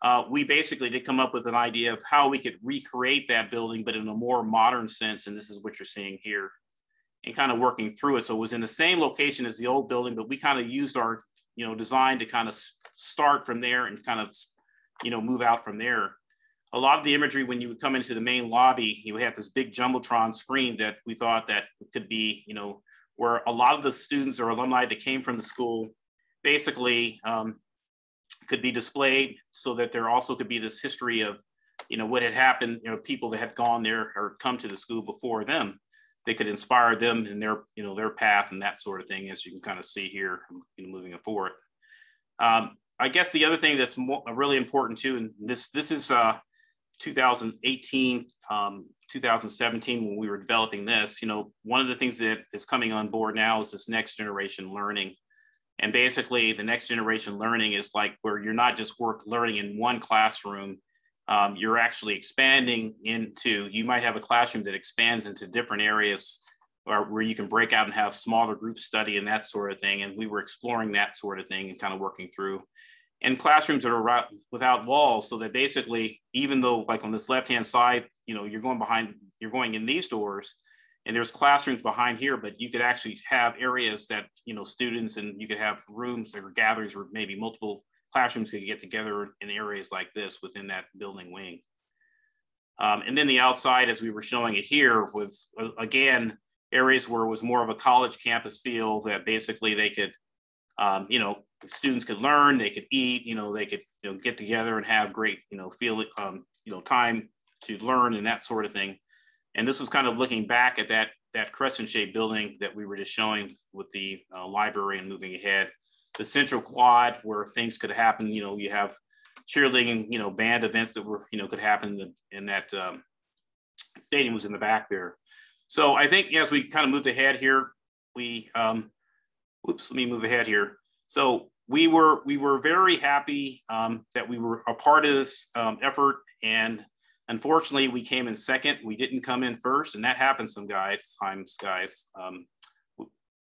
Uh, we basically did come up with an idea of how we could recreate that building, but in a more modern sense. And this is what you're seeing here and kind of working through it. So it was in the same location as the old building, but we kind of used our, you know, design to kind of start from there and kind of, you know, move out from there. A lot of the imagery when you would come into the main lobby, you would have this big jumbotron screen that we thought that could be, you know, where a lot of the students or alumni that came from the school basically um, could be displayed so that there also could be this history of, you know, what had happened, you know, people that had gone there or come to the school before them. They could inspire them in their, you know, their path and that sort of thing, as you can kind of see here, you know, moving forward. Um, I guess the other thing that's more, really important too, and this this is uh, 2018, um, 2017 when we were developing this. You know, one of the things that is coming on board now is this next generation learning, and basically the next generation learning is like where you're not just work learning in one classroom. Um, you're actually expanding into. You might have a classroom that expands into different areas or where you can break out and have smaller group study and that sort of thing. And we were exploring that sort of thing and kind of working through and classrooms that are without walls so that basically even though like on this left hand side you know you're going behind you're going in these doors and there's classrooms behind here but you could actually have areas that you know students and you could have rooms or gatherings or maybe multiple classrooms could get together in areas like this within that building wing. Um, and then the outside as we were showing it here was uh, again areas where it was more of a college campus feel that basically they could um, you know students could learn, they could eat, you know, they could you know get together and have great you know feel um, you know time to learn and that sort of thing. And this was kind of looking back at that that crescent shaped building that we were just showing with the uh, library and moving ahead. The central quad where things could happen, you know, you have cheerleading, you know, band events that were, you know, could happen in, that um, stadium was in the back there. So I think as we kind of moved ahead here, we, um, oops, let me move ahead here. So we were we were very happy um, that we were a part of this um, effort, and unfortunately, we came in second. We didn't come in first, and that happens some guys times, guys. Um,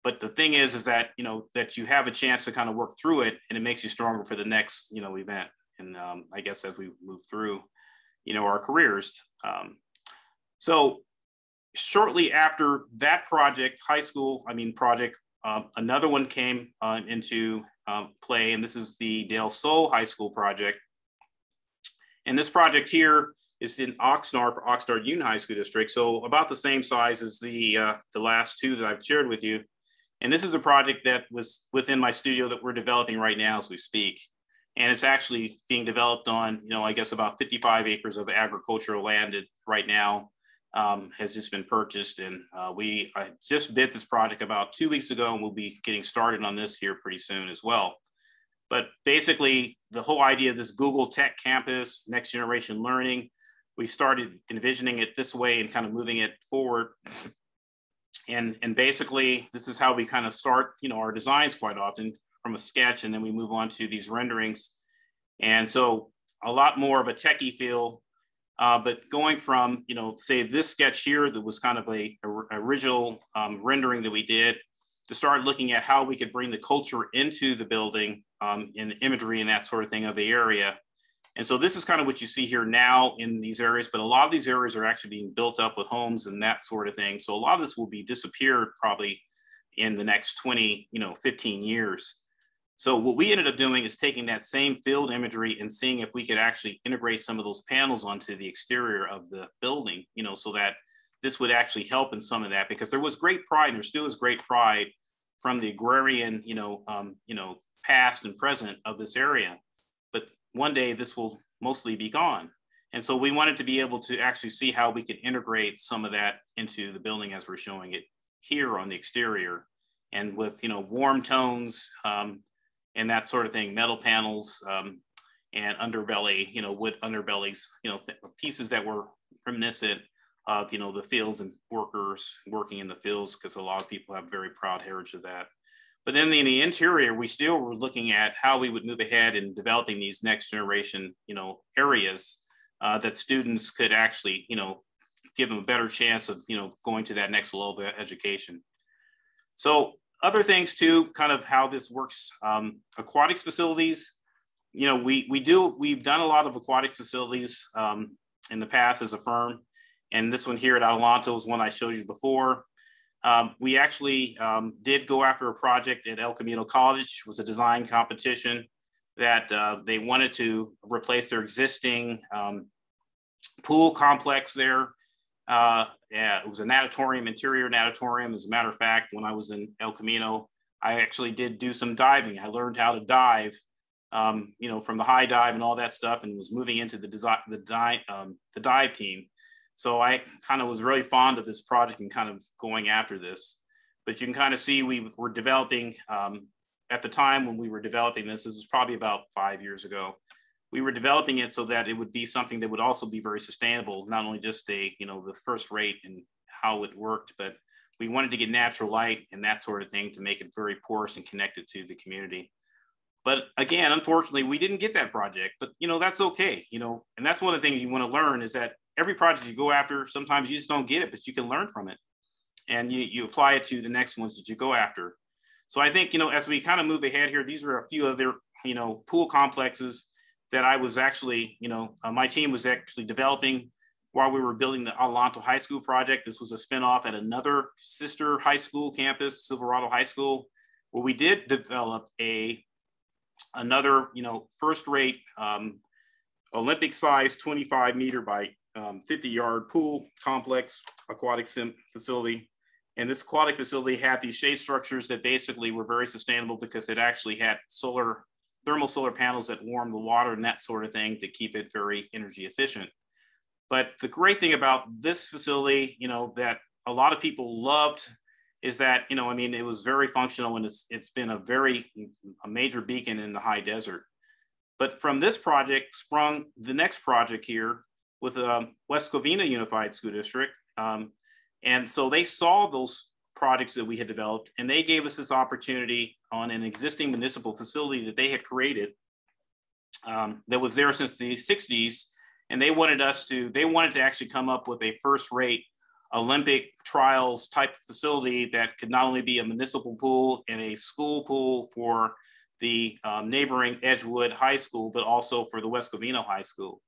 but the thing is, is that you know that you have a chance to kind of work through it, and it makes you stronger for the next you know event. And um, I guess as we move through, you know, our careers. Um, so shortly after that project, high school, I mean project, um, another one came uh, into um, play, and this is the Del Sol High School project. And this project here is in Oxnard for Oxnard Union High School District, so about the same size as the, uh, the last two that I've shared with you. And this is a project that was within my studio that we're developing right now as we speak. And it's actually being developed on, you know, I guess about 55 acres of agricultural land right now. Um, has just been purchased. And uh, we I just bid this project about two weeks ago, and we'll be getting started on this here pretty soon as well. But basically, the whole idea of this Google Tech Campus, next generation learning, we started envisioning it this way and kind of moving it forward. And, and basically, this is how we kind of start, you know, our designs quite often from a sketch, and then we move on to these renderings. And so a lot more of a techie feel uh, but going from, you know, say this sketch here that was kind of a, a original um, rendering that we did to start looking at how we could bring the culture into the building um, in the imagery and that sort of thing of the area. And so this is kind of what you see here now in these areas, but a lot of these areas are actually being built up with homes and that sort of thing. So a lot of this will be disappeared probably in the next 20, you know, 15 years. So what we ended up doing is taking that same field imagery and seeing if we could actually integrate some of those panels onto the exterior of the building, you know, so that this would actually help in some of that because there was great pride and there still is great pride from the agrarian, you know, um, you know, past and present of this area. But one day this will mostly be gone. And so we wanted to be able to actually see how we could integrate some of that into the building as we're showing it here on the exterior. And with, you know, warm tones, um, and that sort of thing, metal panels um, and underbelly, you know, wood underbellies, you know, pieces that were reminiscent of, you know, the fields and workers working in the fields, because a lot of people have very proud heritage of that. But then in the interior, we still were looking at how we would move ahead in developing these next generation, you know, areas uh, that students could actually, you know, give them a better chance of, you know, going to that next level of education. So other things too, kind of how this works. Um, aquatics facilities, you know, we we do we've done a lot of aquatic facilities um, in the past as a firm, and this one here at Adelanto is one I showed you before. Um, we actually um, did go after a project at El Camino College. Was a design competition that uh, they wanted to replace their existing um, pool complex there uh, yeah, it was a natatorium, interior natatorium. As a matter of fact, when I was in El Camino, I actually did do some diving. I learned how to dive, um, you know, from the high dive and all that stuff, and was moving into the design, the dive, um, the dive team. So I kind of was really fond of this project and kind of going after this. But you can kind of see we were developing um, at the time when we were developing this. This was probably about five years ago we were developing it so that it would be something that would also be very sustainable, not only just a, you know, the first rate and how it worked, but we wanted to get natural light and that sort of thing to make it very porous and connected to the community. But again, unfortunately, we didn't get that project, but you know, that's okay, you know, and that's one of the things you want to learn is that every project you go after, sometimes you just don't get it, but you can learn from it. And you, you apply it to the next ones that you go after. So I think, you know, as we kind of move ahead here, these are a few other, you know, pool complexes that I was actually, you know, uh, my team was actually developing while we were building the Adelanto High School project. This was a spinoff at another sister high school campus, Silverado High School, where we did develop a another, you know, first-rate um, Olympic-size 25 meter by um, 50 yard pool complex aquatic sim facility. And this aquatic facility had these shade structures that basically were very sustainable because it actually had solar thermal solar panels that warm the water and that sort of thing to keep it very energy efficient. But the great thing about this facility, you know, that a lot of people loved is that, you know, I mean, it was very functional and it's, it's been a very, a major beacon in the high desert. But from this project sprung the next project here with um, West Covina Unified School District. Um, and so they saw those projects that we had developed, and they gave us this opportunity on an existing municipal facility that they had created um, that was there since the 60s. And they wanted us to, they wanted to actually come up with a first rate Olympic trials type facility that could not only be a municipal pool and a school pool for the um, neighboring Edgewood High School, but also for the West Covina High School.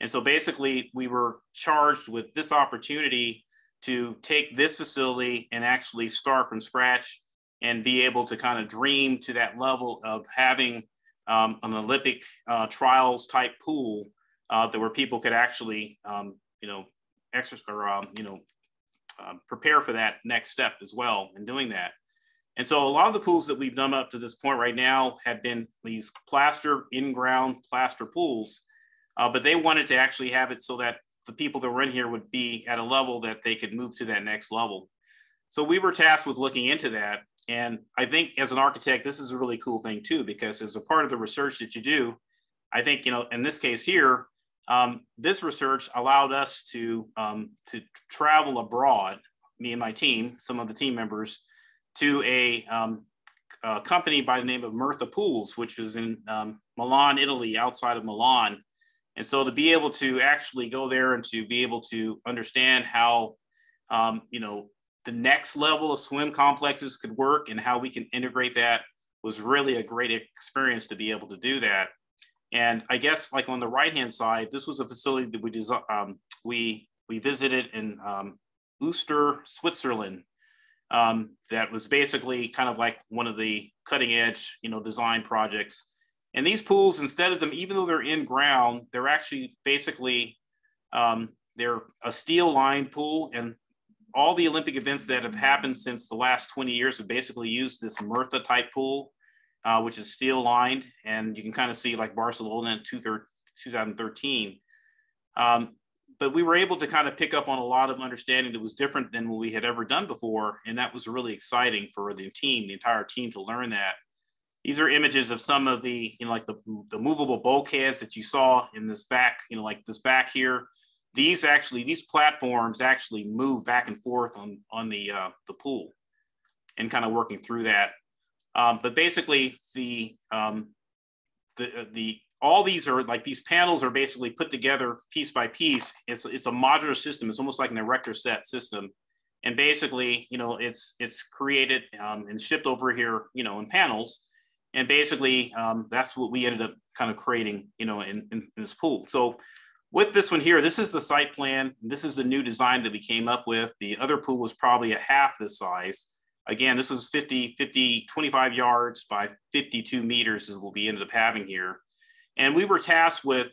And so basically, we were charged with this opportunity to take this facility and actually start from scratch and be able to kind of dream to that level of having um, an Olympic uh, trials type pool uh, that where people could actually, um, you know, exercise or, um, you know, uh, prepare for that next step as well in doing that. And so a lot of the pools that we've done up to this point right now have been these plaster in-ground plaster pools, uh, but they wanted to actually have it so that the people that were in here would be at a level that they could move to that next level. So we were tasked with looking into that. And I think as an architect, this is a really cool thing too, because as a part of the research that you do, I think, you know, in this case here, um, this research allowed us to, um, to travel abroad, me and my team, some of the team members, to a, um, a company by the name of Myrtha Pools, which is in um, Milan, Italy, outside of Milan. And so to be able to actually go there and to be able to understand how, um, you know, the next level of swim complexes could work and how we can integrate that was really a great experience to be able to do that. And I guess like on the right hand side, this was a facility that we um, we we visited in um, Uster, Switzerland. Um, that was basically kind of like one of the cutting edge, you know, design projects. And these pools, instead of them, even though they're in ground, they're actually basically um, they're a steel lined pool, and all the Olympic events that have happened since the last 20 years have basically used this Myrtha type pool, uh, which is steel lined. And you can kind of see like Barcelona in 2013. Um, but we were able to kind of pick up on a lot of understanding that was different than what we had ever done before. And that was really exciting for the team, the entire team to learn that. These are images of some of the, you know, like the, the movable bulkheads that you saw in this back, you know, like this back here. These actually these platforms actually move back and forth on on the uh, the pool and kind of working through that. Um, but basically the um, the uh, the all these are like these panels are basically put together piece by piece. It's it's a modular system. It's almost like an erector set system. And basically you know it's it's created um, and shipped over here you know in panels and basically um, that's what we ended up kind of creating you know in, in, in this pool so with this one here, this is the site plan. This is the new design that we came up with. The other pool was probably a half this size. Again, this was 50, 50, 25 yards by 52 meters is what we ended up having here. And we were tasked with,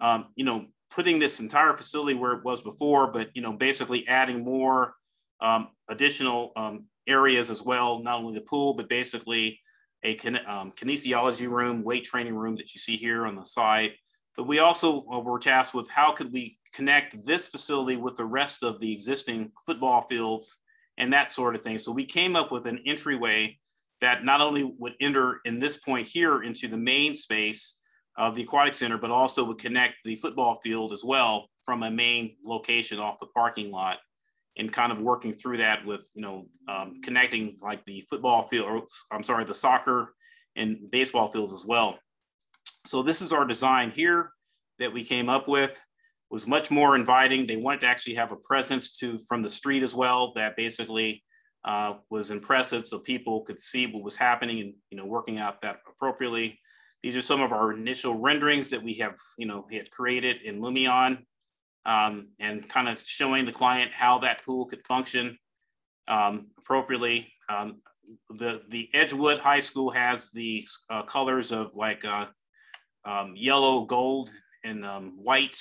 um, you know, putting this entire facility where it was before, but, you know, basically adding more um, additional um, areas as well, not only the pool, but basically a um, kinesiology room, weight training room that you see here on the side, but we also uh, were tasked with how could we connect this facility with the rest of the existing football fields and that sort of thing. So we came up with an entryway that not only would enter in this point here into the main space of the aquatic center, but also would connect the football field as well from a main location off the parking lot and kind of working through that with, you know, um, connecting like the football field, or I'm sorry, the soccer and baseball fields as well. So this is our design here that we came up with it was much more inviting. They wanted to actually have a presence to from the street as well that basically uh, was impressive so people could see what was happening and you know working out that appropriately. These are some of our initial renderings that we have you know had created in Lumion um, and kind of showing the client how that pool could function um, appropriately. Um, the the Edgewood High School has the uh, colors of like uh, um, yellow, gold, and um, white.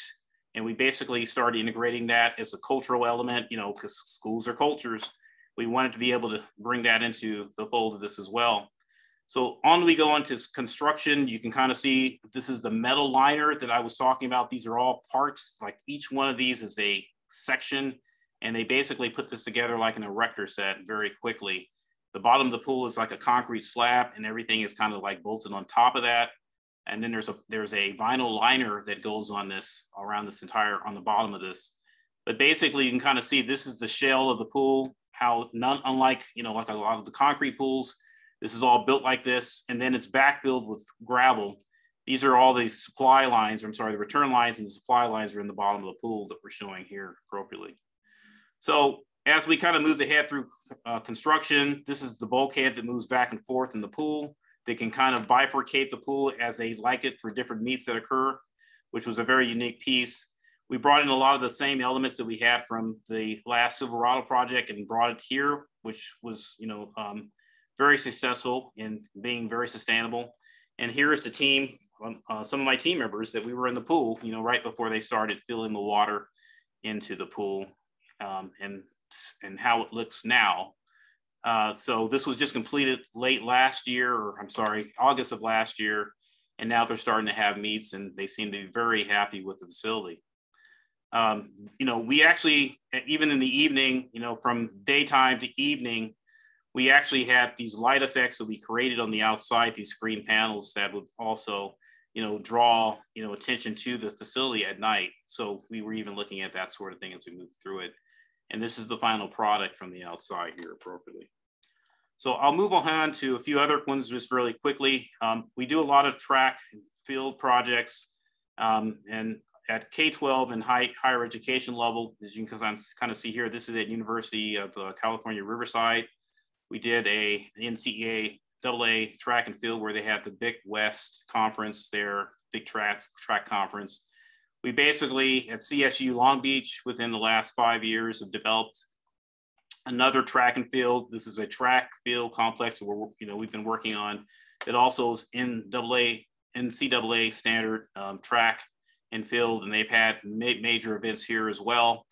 And we basically started integrating that as a cultural element, you know, because schools are cultures. We wanted to be able to bring that into the fold of this as well. So on we go into construction, you can kind of see this is the metal liner that I was talking about. These are all parts, like each one of these is a section, and they basically put this together like an erector set very quickly. The bottom of the pool is like a concrete slab, and everything is kind of like bolted on top of that. And then there's a there's a vinyl liner that goes on this around this entire on the bottom of this. But basically, you can kind of see this is the shell of the pool. How none unlike you know like a lot of the concrete pools, this is all built like this, and then it's backfilled with gravel. These are all the supply lines, or I'm sorry, the return lines and the supply lines are in the bottom of the pool that we're showing here appropriately. So as we kind of move ahead through uh, construction, this is the bulkhead that moves back and forth in the pool. They can kind of bifurcate the pool as they like it for different meets that occur, which was a very unique piece. We brought in a lot of the same elements that we had from the last Silverado project and brought it here, which was, you know, um, very successful in being very sustainable. And here is the team, um, uh, some of my team members that we were in the pool, you know, right before they started filling the water into the pool um, and, and how it looks now. Uh, so this was just completed late last year, or I'm sorry, August of last year. And now they're starting to have meets and they seem to be very happy with the facility. um, you know, we actually, even in the evening, you know, from daytime to evening, we actually have these light effects that we created on the outside, these screen panels that would also, you know, draw, you know, attention to the facility at night. So we were even looking at that sort of thing as we moved through it. And this is the final product from the outside here appropriately. So I'll move on to a few other ones just really quickly. Um, we do a lot of track field projects um, and at K-12 and high, higher education level, as you can kind of see here, this is at University of uh, California, Riverside. We did a NCEA AA track and field where they had the Big West conference their big track, track conference. We basically at CSU Long Beach within the last five years have developed another track and field. This is a track field complex that we're, you know, we've been working on. It also is in AA, NCAA standard um, track and field, and they've had ma major events here as well.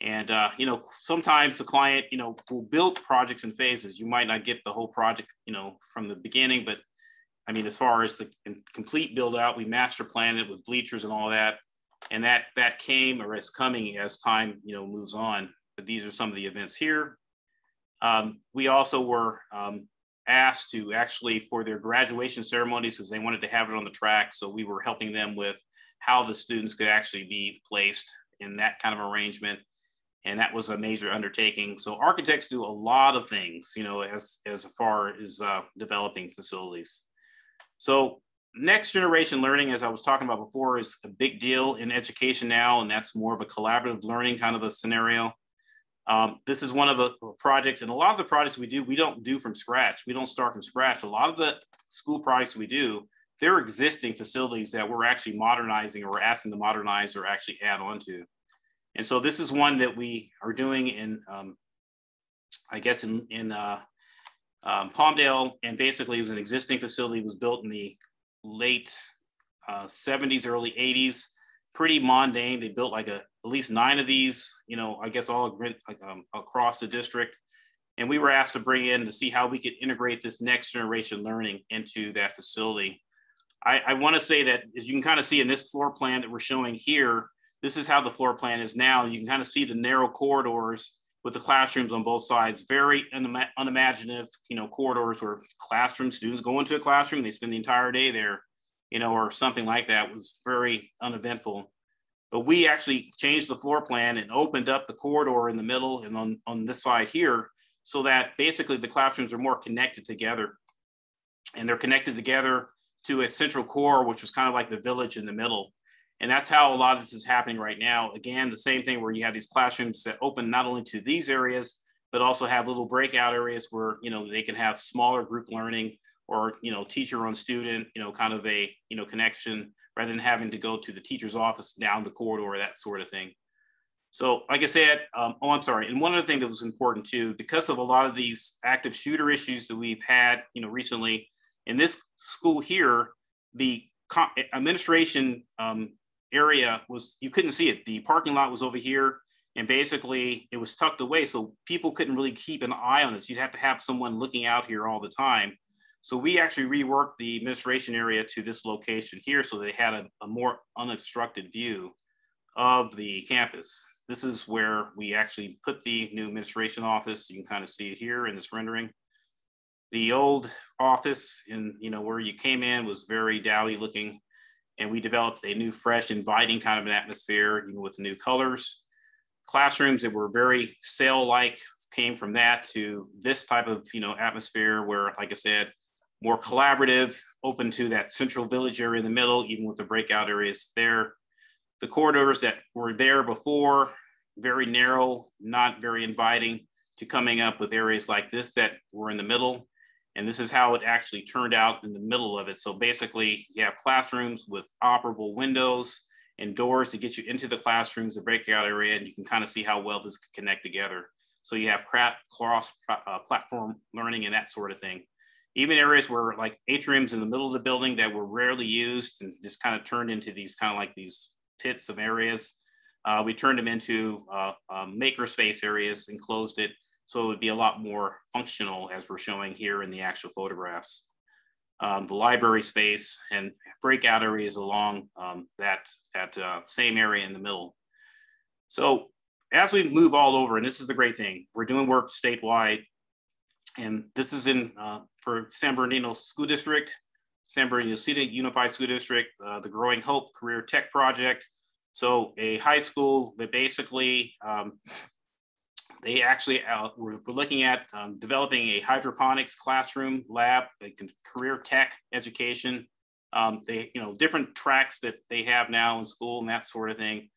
And uh, you know, sometimes the client, you know, will build projects in phases. You might not get the whole project, you know, from the beginning, but I mean, as far as the complete build out, we master planned it with bleachers and all that, and that that came or is coming as time, you know, moves on. But these are some of the events here. Um, we also were um, asked to actually for their graduation ceremonies because they wanted to have it on the track. So we were helping them with how the students could actually be placed in that kind of arrangement. And that was a major undertaking. So architects do a lot of things, you know, as, as far as uh, developing facilities. So next generation learning, as I was talking about before, is a big deal in education now, and that's more of a collaborative learning kind of a scenario. Um, this is one of the projects, and a lot of the projects we do, we don't do from scratch. We don't start from scratch. A lot of the school projects we do, they're existing facilities that we're actually modernizing or we're asking to modernize or actually add on to. And so this is one that we are doing in, um, I guess in, in uh, um, Palmdale, and basically it was an existing facility, was built in the late uh, 70s, early 80s, pretty mundane. They built like a, at least nine of these, you know, I guess all um, across the district. And we were asked to bring in to see how we could integrate this next generation learning into that facility. I, I want to say that as you can kind of see in this floor plan that we're showing here, this is how the floor plan is now. You can kind of see the narrow corridors with the classrooms on both sides, very unimaginative, you know, corridors where classroom students go into a classroom, they spend the entire day there, you know, or something like that it was very uneventful. But we actually changed the floor plan and opened up the corridor in the middle and on, on this side here so that basically the classrooms are more connected together. And they're connected together to a central core, which was kind of like the village in the middle. And that's how a lot of this is happening right now. Again, the same thing where you have these classrooms that open not only to these areas, but also have little breakout areas where, you know, they can have smaller group learning or, you know, teacher on student, you know, kind of a, you know, connection rather than having to go to the teacher's office down the corridor, that sort of thing. So like I said, um, oh, I'm sorry. And one other thing that was important too, because of a lot of these active shooter issues that we've had, you know, recently, in this school here, the administration um, area was, you couldn't see it. The parking lot was over here and basically it was tucked away. So people couldn't really keep an eye on this. You'd have to have someone looking out here all the time. So we actually reworked the administration area to this location here so they had a, a more unobstructed view of the campus. This is where we actually put the new administration office. You can kind of see it here in this rendering the old office in you know where you came in was very dowdy looking and we developed a new fresh inviting kind of an atmosphere even with new colors. Classrooms that were very cell like came from that to this type of you know atmosphere where like i said more collaborative open to that central village area in the middle even with the breakout areas there. The corridors that were there before very narrow not very inviting to coming up with areas like this that were in the middle and this is how it actually turned out in the middle of it. So basically you have classrooms with operable windows and doors to get you into the classrooms, the breakout area, and you can kind of see how well this could connect together. So you have crap cross uh, platform learning and that sort of thing. Even areas where like atriums in the middle of the building that were rarely used and just kind of turned into these kind of like these pits of areas. Uh, we turned them into uh, uh, maker space areas and closed it so it would be a lot more functional as we're showing here in the actual photographs. Um, the library space and breakout areas along um, that, that uh, same area in the middle. So as we move all over, and this is the great thing, we're doing work statewide, and this is in uh, for San Bernardino School District, San Bernardino City Unified School District, uh, the Growing Hope Career Tech Project. So a high school that basically um, they actually uh, we're looking at um, developing a hydroponics classroom lab, a career tech education. Um, they, you know, different tracks that they have now in school and that sort of thing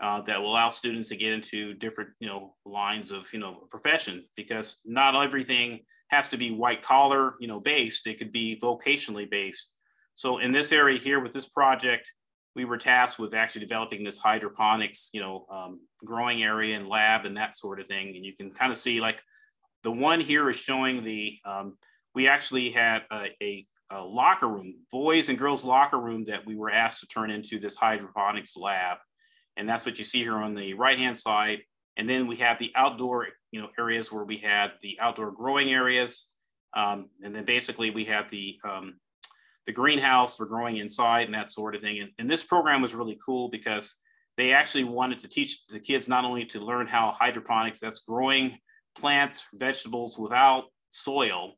uh, that will allow students to get into different, you know, lines of, you know, profession because not everything has to be white collar, you know, based. It could be vocationally based. So in this area here with this project, we were tasked with actually developing this hydroponics, you know, um, growing area and lab and that sort of thing. And you can kind of see like the one here is showing the, um, we actually had a, a, a, locker room, boys and girls locker room that we were asked to turn into this hydroponics lab. And that's what you see here on the right-hand side. And then we have the outdoor, you know, areas where we had the outdoor growing areas. Um, and then basically we had the, um, the greenhouse for growing inside and that sort of thing. And, and this program was really cool because they actually wanted to teach the kids not only to learn how hydroponics, that's growing plants, vegetables without soil,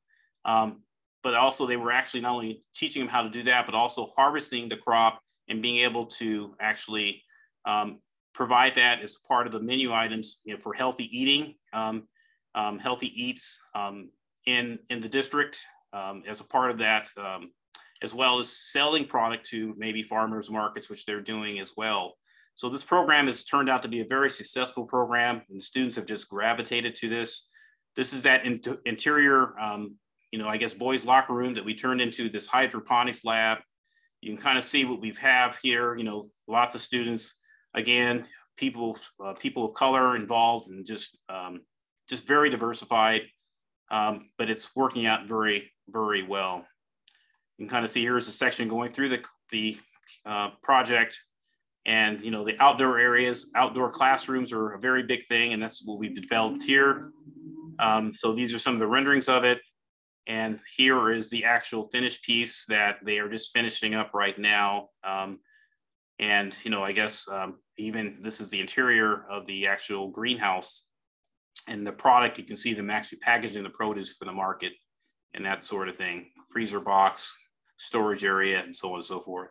um, but also they were actually not only teaching them how to do that, but also harvesting the crop and being able to actually um, provide that as part of the menu items you know, for healthy eating, um, um healthy eats um, in, in the district um, as a part of that as well as selling product to maybe farmers markets, which they're doing as well. So this program has turned out to be a very successful program and students have just gravitated to this. This is that in interior, um, you know, I guess boys locker room that we turned into this hydroponics lab. You can kind of see what we have here, you know, lots of students, again, people, uh, people of color involved and just, um, just very diversified, um, but it's working out very, very well. Can kind of see here is a section going through the, the uh, project and you know the outdoor areas, outdoor classrooms are a very big thing and that's what we've developed here. Um, so these are some of the renderings of it. And here is the actual finished piece that they are just finishing up right now. Um, and, you know, I guess um, even this is the interior of the actual greenhouse and the product, you can see them actually packaging the produce for the market and that sort of thing. Freezer box, storage area, and so on and so forth.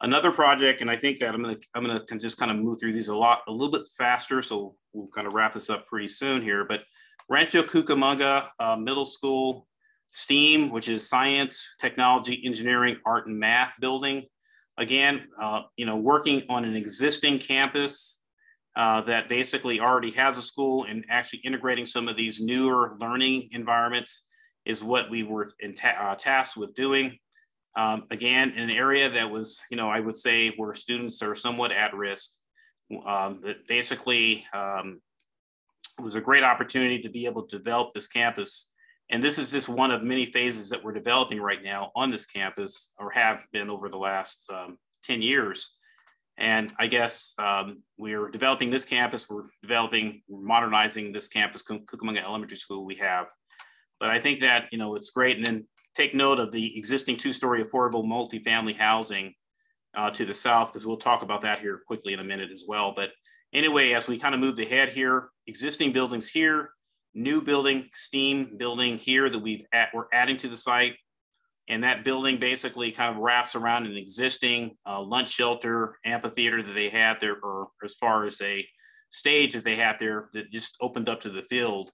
Another project, and I think that I'm gonna I'm gonna just kind of move through these a lot a little bit faster, so we'll kind of wrap this up pretty soon here. But Rancho Cucamonga uh, Middle School STEAM, which is Science, Technology, Engineering, Art, and Math building. Again, uh, you know, working on an existing campus uh, that basically already has a school and actually integrating some of these newer learning environments is what we were ta uh, tasked with doing. Um, again, in an area that was, you know, I would say where students are somewhat at risk. Um, basically, um, it was a great opportunity to be able to develop this campus. And this is just one of many phases that we're developing right now on this campus or have been over the last um, 10 years. And I guess um, we're developing this campus, we're developing, we're modernizing this campus, Cucamonga Elementary School we have. But I think that, you know, it's great. And then take note of the existing two-story affordable multifamily housing uh, to the south, because we'll talk about that here quickly in a minute as well. But anyway, as we kind of move ahead here, existing buildings here, new building, steam building here that we've at, we're adding to the site. And that building basically kind of wraps around an existing uh, lunch shelter amphitheater that they had there, or as far as a stage that they had there that just opened up to the field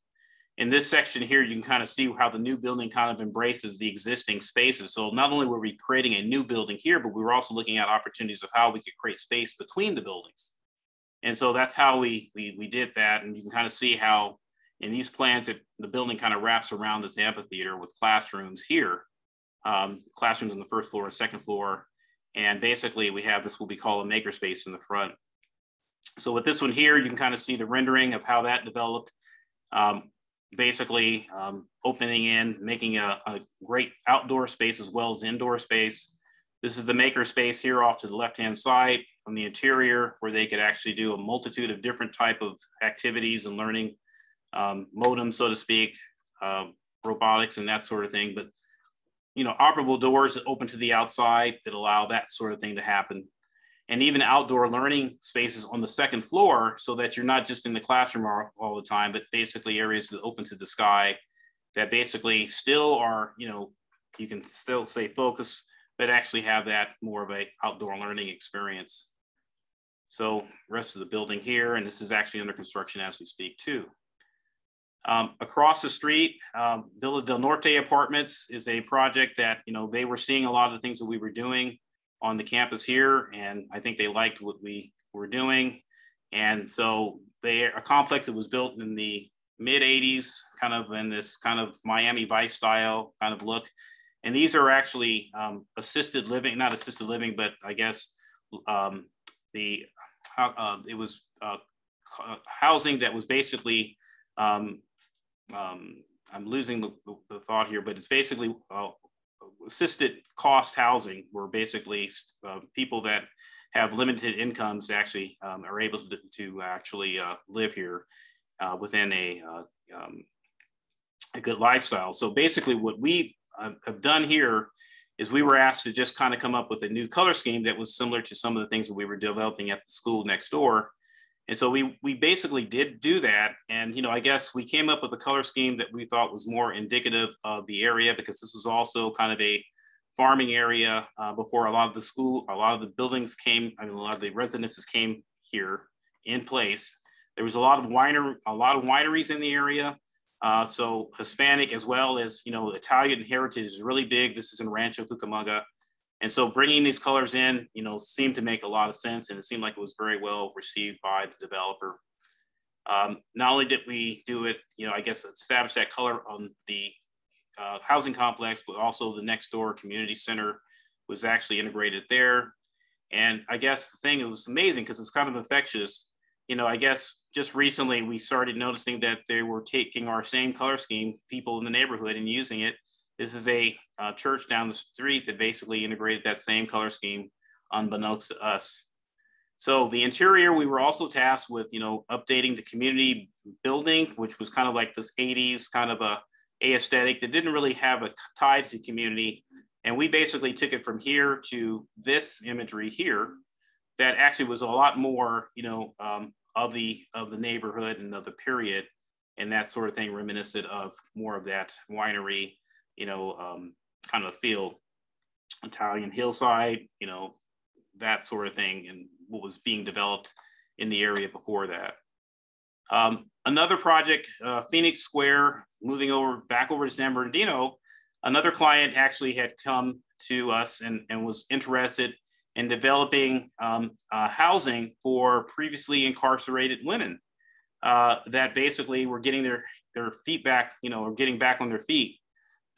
in this section here, you can kind of see how the new building kind of embraces the existing spaces. So not only were we creating a new building here, but we were also looking at opportunities of how we could create space between the buildings. And so that's how we, we, we did that. And you can kind of see how in these plans, it, the building kind of wraps around this amphitheater with classrooms here, um, classrooms on the first floor and second floor. And basically we have this, what we call a makerspace in the front. So with this one here, you can kind of see the rendering of how that developed. Um, basically um, opening in, making a, a, great outdoor space as well as indoor space. This is the maker space here off to the left-hand side on the interior where they could actually do a multitude of different type of activities and learning um, modems, so to speak, uh, robotics and that sort of thing. But, you know, operable doors that open to the outside that allow that sort of thing to happen. And even outdoor learning spaces on the second floor so that you're not just in the classroom all, all the time, but basically areas that open to the sky that basically still are, you know, you can still stay focused, but actually have that more of a outdoor learning experience. So rest of the building here, and this is actually under construction as we speak too. Um, across the street, um, Villa del Norte Apartments is a project that, you know, they were seeing a lot of the things that we were doing on the campus here, and I think they liked what we were doing. And so they a complex that was built in the mid 80s, kind of in this kind of Miami Vice style kind of look. And these are actually um, assisted living, not assisted living, but I guess um, the uh, it was uh, housing that was basically um, um, I'm losing the, the, thought here, but it's basically uh, assisted cost housing, where basically uh, people that have limited incomes actually um, are able to, to actually uh, live here uh, within a, uh, um, a good lifestyle. So basically, what we uh, have done here is we were asked to just kind of come up with a new color scheme that was similar to some of the things that we were developing at the school next door. And so we we basically did do that. And you know, I guess we came up with a color scheme that we thought was more indicative of the area because this was also kind of a farming area uh, before a lot of the school, a lot of the buildings came, I mean, a lot of the residences came here in place. There was a lot of winery, a lot of wineries in the area. Uh, so Hispanic as well as, you know, Italian heritage is really big. This is in Rancho Cucamonga. And so bringing these colors in, you know, seemed to make a lot of sense and it seemed like it was very well received by the developer. Um, not only did we do it, you know, I guess establish that color on the uh, housing complex, but also the next door community center was actually integrated there. And I guess the thing, it was amazing because it's kind of infectious. You know, I guess just recently we started noticing that they were taking our same color scheme, people in the neighborhood, and using it. This is a uh, church down the street that basically integrated that same color scheme unbeknownst to us. So the interior, we were also tasked with, you know, updating the community building, which was kind of like this 80s kind of a aesthetic that didn't really have a tie to the community. And we basically took it from here to this imagery here that actually was a lot more, you know, um, of the of the neighborhood and of the period and that sort of thing reminiscent of more of that winery, you know, um, kind of a feel, Italian hillside, you know, that sort of thing and what was being developed in the area before that. Um, another project, uh, Phoenix Square, moving over back over to San Bernardino, another client actually had come to us and, and was interested in developing um, uh, housing for previously incarcerated women uh, that basically were getting their, their feet back, you know, or getting back on their feet,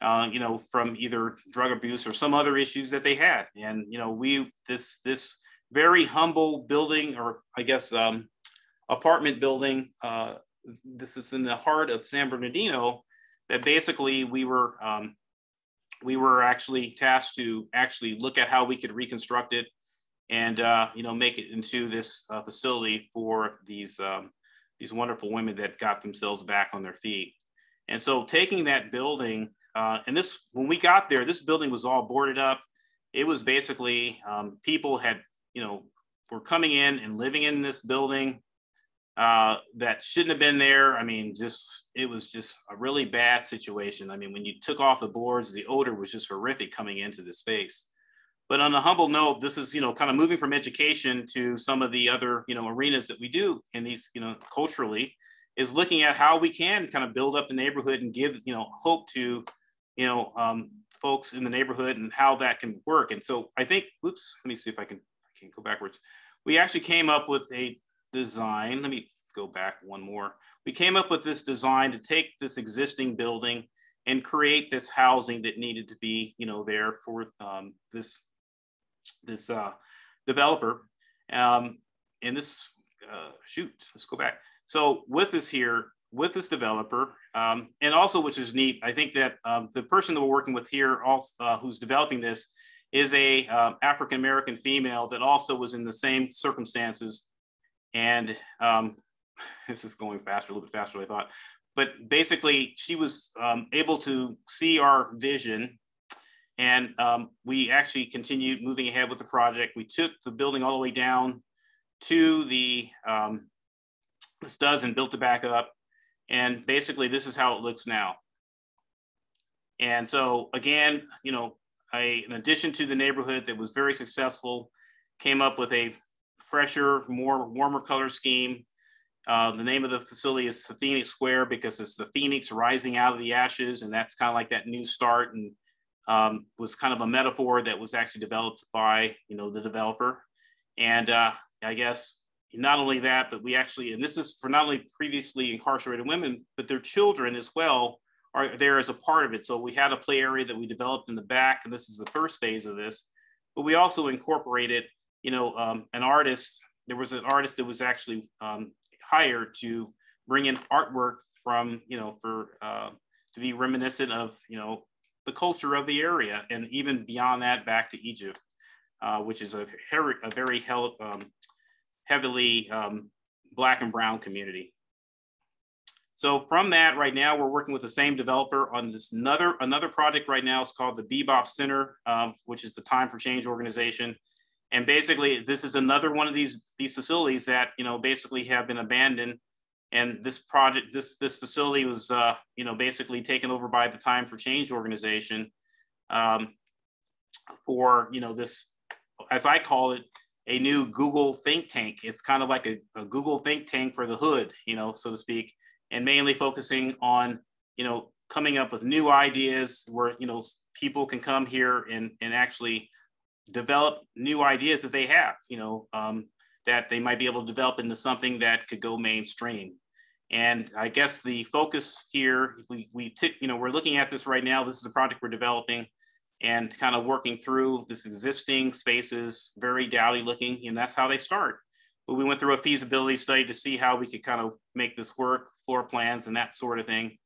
uh, you know, from either drug abuse or some other issues that they had. And, you know, we, this, this very humble building, or I guess um, apartment building. Uh, this is in the heart of San Bernardino. That basically we were um, we were actually tasked to actually look at how we could reconstruct it and uh, you know make it into this uh, facility for these um, these wonderful women that got themselves back on their feet. And so taking that building, uh, and this when we got there, this building was all boarded up. It was basically um, people had you know were coming in and living in this building uh, that shouldn't have been there. I mean, just it was just a really bad situation. I mean, when you took off the boards, the odor was just horrific coming into the space. But on a humble note, this is you know kind of moving from education to some of the other you know arenas that we do in these you know culturally is looking at how we can kind of build up the neighborhood and give you know hope to you know um, folks in the neighborhood and how that can work. And so I think, oops, let me see if I can I can't go backwards. We actually came up with a design. Let me go back one more. We came up with this design to take this existing building and create this housing that needed to be, you know, there for um, this this uh, developer. Um, and this, uh, shoot, let's go back. So with this here, with this developer, um, and also which is neat, I think that um, the person that we're working with here, uh, who's developing this, is a uh, African American female that also was in the same circumstances and um, this is going faster, a little bit faster than I thought. But basically, she was um, able to see our vision And um, we actually continued moving ahead with the project. We took the building all the way down to the, um, the studs and built it back up. And basically this is how it looks now. And so again, you know, a, in addition to the neighborhood that was very successful, came up with a fresher, more warmer color scheme. Uh, the name of the facility is the Phoenix Square because it's the Phoenix rising out of the ashes, and that's kind of like that new start, and um, was kind of a metaphor that was actually developed by you know the developer. And uh, I guess not only that, but we actually, and this is for not only previously incarcerated women, but their children as well are there as a part of it. So we had a play area that we developed in the back, and this is the first phase of this. But we also incorporated, you know, um, an artist. There was an artist that was actually um, hired to bring in artwork from, you know, for uh, to be reminiscent of, you know, the culture of the area, and even beyond that, back to Egypt, uh, which is a, a very um, heavily um, black and brown community. So from that, right now we're working with the same developer on this another another project right now. It's called the Bebop Center, um, which is the Time for Change organization. And basically, this is another one of these these facilities that you know basically have been abandoned. And this project, this this facility was uh, you know basically taken over by the Time for Change organization um, for you know this, as I call it, a new Google think tank. It's kind of like a, a Google think tank for the hood, you know, so to speak and mainly focusing on, you know, coming up with new ideas where, you know, people can come here and, and actually develop new ideas that they have, you know, um, that they might be able to develop into something that could go mainstream. And I guess the focus here, we, we took, you know, we're looking at this right now. This is a project we're developing and kind of working through this existing spaces, very dowdy looking, and that's how they start but we went through a feasibility study to see how we could kind of make this work, floor plans and that sort of thing.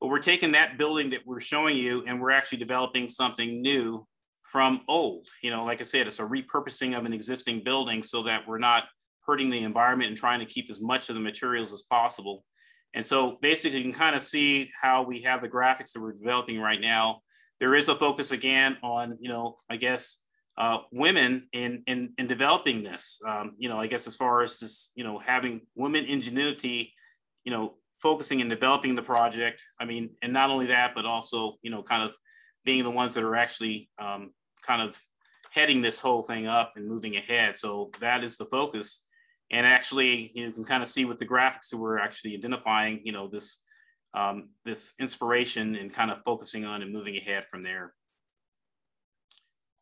But we're taking that building that we're showing you and we're actually developing something new from old. You know, like I said, it's a repurposing of an existing building so that we're not hurting the environment and trying to keep as much of the materials as possible. And so basically you can kind of see how we have the graphics that we're developing right now. There is a focus again on, you know, I guess uh, women in, in, in developing this. Um, you know, I guess as far as this, you know, having women ingenuity, you know, focusing and developing the project. I mean, and not only that, but also, you know, kind of being the ones that are actually um, kind of heading this whole thing up and moving ahead. So that is the focus. And actually, you, know, you can kind of see with the graphics that we're actually identifying, you know, this um, this inspiration and kind of focusing on and moving ahead from there.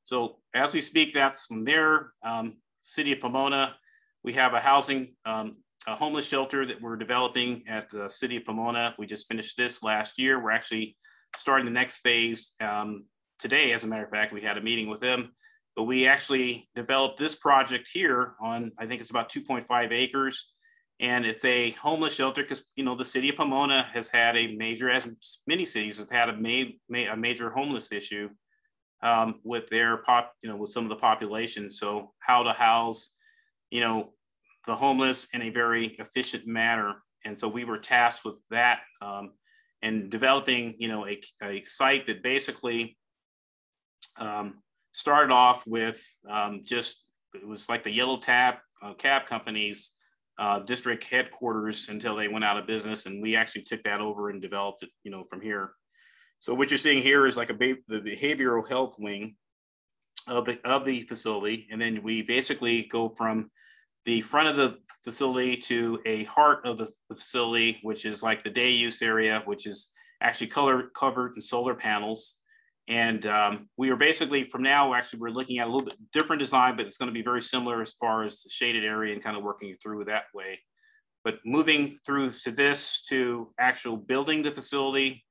So as we speak, that's from there. Um, City of Pomona, we have a housing, um, a homeless shelter that we're developing at the City of Pomona. We just finished this last year. We're actually starting the next phase um, today. As a matter of fact, we had a meeting with them, but we actually developed this project here on, I think it's about 2.5 acres. And it's a homeless shelter because, you know, the city of Pomona has had a major, as many cities have had a, ma ma a major homeless issue um, with their pop, you know, with some of the population. So how to house, you know, the homeless in a very efficient manner. And so we were tasked with that um, and developing, you know, a, a site that basically um, started off with um, just, it was like the yellow tab uh, cab companies uh, district headquarters until they went out of business. And we actually took that over and developed it, you know, from here. So what you're seeing here is like a the behavioral health wing of the of the facility, and then we basically go from the front of the facility to a heart of the facility, which is like the day use area, which is actually color covered in solar panels. And um, we are basically from now, actually, we're looking at a little bit different design, but it's going to be very similar as far as the shaded area and kind of working through that way. But moving through to this to actual building the facility,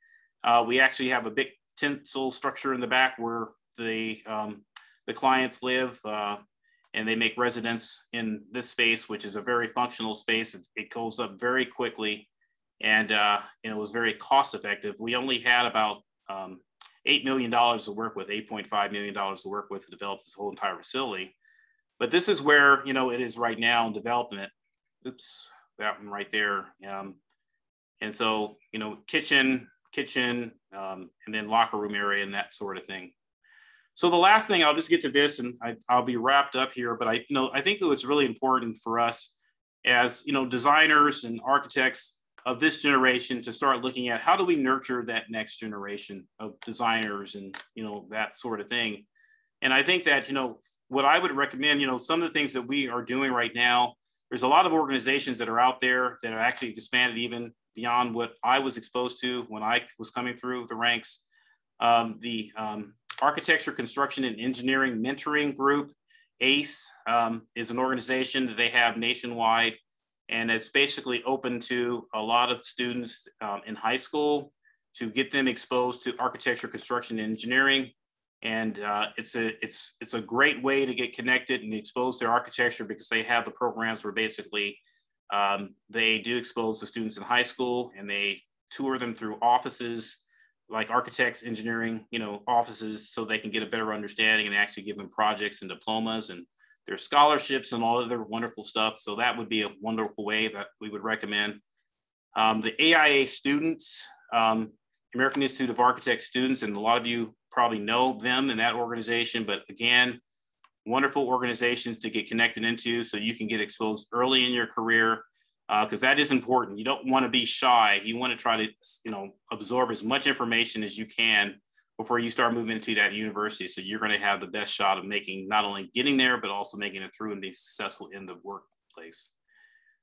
uh, we actually have a big tensile structure in the back where the, um, the clients live uh, and they make residence in this space, which is a very functional space. It, it goes up very quickly and, uh, and it was very cost effective. We only had about um, $8 million to work with, $8.5 million to work with to develop this whole entire facility. But this is where, you know, it is right now in development. Oops, that one right there. Um, and so, you know, kitchen, kitchen, um, and then locker room area and that sort of thing. So the last thing, I'll just get to this and I, will be wrapped up here, but I you know I think that it's really important for us as you know designers and architects of this generation to start looking at how do we nurture that next generation of designers and you know that sort of thing. And I think that you know what I would recommend, you know, some of the things that we are doing right now, there's a lot of organizations that are out there that are actually expanded even beyond what I was exposed to when I was coming through the ranks. Um, the um, Architecture, Construction, and Engineering Mentoring Group, ACE, um, is an organization that they have nationwide, and it's basically open to a lot of students um, in high school to get them exposed to architecture, construction, and engineering. And uh, it's a it's it's a great way to get connected and exposed to architecture because they have the programs where basically um, they do expose the students in high school and they tour them through offices like architects, engineering, you know, offices so they can get a better understanding and actually give them projects and diplomas and their scholarships and all other wonderful stuff. So that would be a wonderful way that we would recommend. Um, the AIA students, um, American Institute of Architects students, and a lot of you probably know them and that organization, but again, wonderful organizations to get connected into so you can get exposed early in your career because uh, that is important. You don't want to be shy. You want to try to, you know, absorb as much information as you can before you start moving into that university. So you're going to have the best shot of making not only getting there, but also making it through and being successful in the workplace.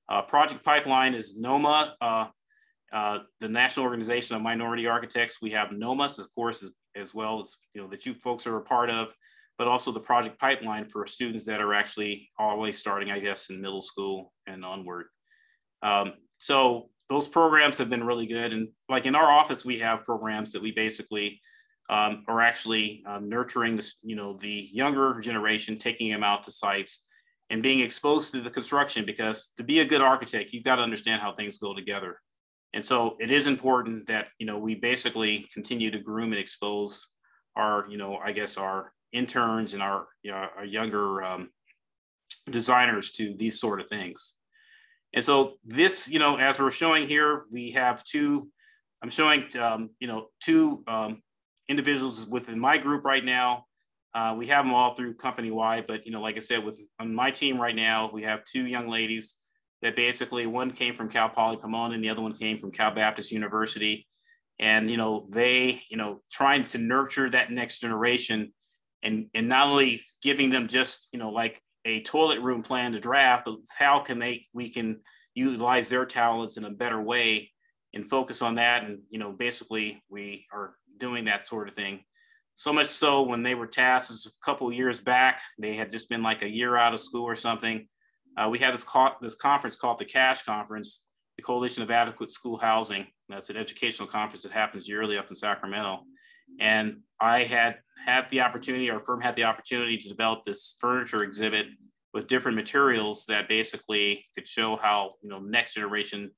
Uh, Project Pipeline is NOMA, uh, uh, the National Organization of Minority Architects. We have NOMAS, of course, as, as well as you know that you folks are a part of, but also the Project Pipeline for students that are actually always starting, I guess, in middle school and onward. Um, so those programs have been really good. And like in our office, we have programs that we basically um, are actually um, nurturing this, you know, the younger generation, taking them out to sites and being exposed to the construction because to be a good architect, you've got to understand how things go together. And so it is important that, you know, we basically continue to groom and expose our, you know, I guess our interns and our, you know, our younger um, designers to these sort of things. And so this, you know, as we're showing here, we have two, I'm showing, um, you know, two um, individuals within my group right now. Uh, we have them all through company wide, but, you know, like I said, with on my team right now, we have two young ladies that basically one came from Cal Poly Pomona and the other one came from Cal Baptist University. And, you know, they, you know, trying to nurture that next generation and, and not only giving them just, you know, like a toilet room plan to draft, but how can they we can utilize their talents in a better way and focus on that. And you know, basically, we are doing that sort of thing. So much so when they were tasked a couple years back, they had just been like a year out of school or something. Uh, we had this co- this conference called the Cash Conference, the Coalition of Adequate School Housing. That's an educational conference that happens yearly up in Sacramento. And I had had the opportunity, our firm had the opportunity to develop this furniture exhibit with different materials that basically could show how you know next generation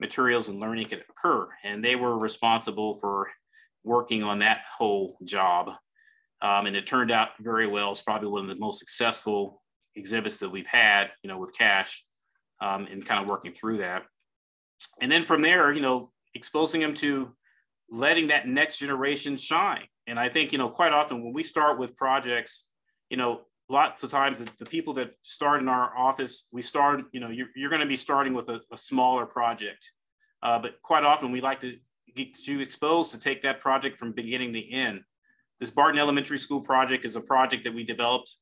materials and learning could occur. And they were responsible for working on that whole job. Um, and it turned out very well. It's probably one of the most successful exhibits that we've had, you know, with cash um, and kind of working through that. And then from there, you know, exposing them to letting that next generation shine. And I think, you know, quite often when we start with projects, you know, lots of times the, the people that start in our office, we start, you know, you're, you're going to be starting with a, a smaller project. Uh, but quite often we like to get you exposed to take that project from beginning to end. This Barton Elementary School project is a project that we developed.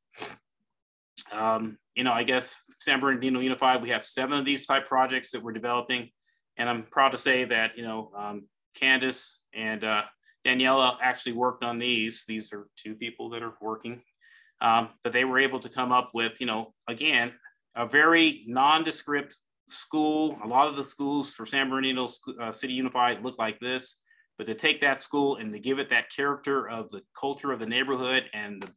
Um, you know, I guess San Bernardino Unified, we have seven of these type projects that we're developing. And I'm proud to say that, you know, um, Candace and uh, Daniela actually worked on these. These are two people that are working, um, but they were able to come up with, you know, again, a very nondescript school. A lot of the schools for San Bernardino uh, City Unified look like this, but to take that school and to give it that character of the culture of the neighborhood and the,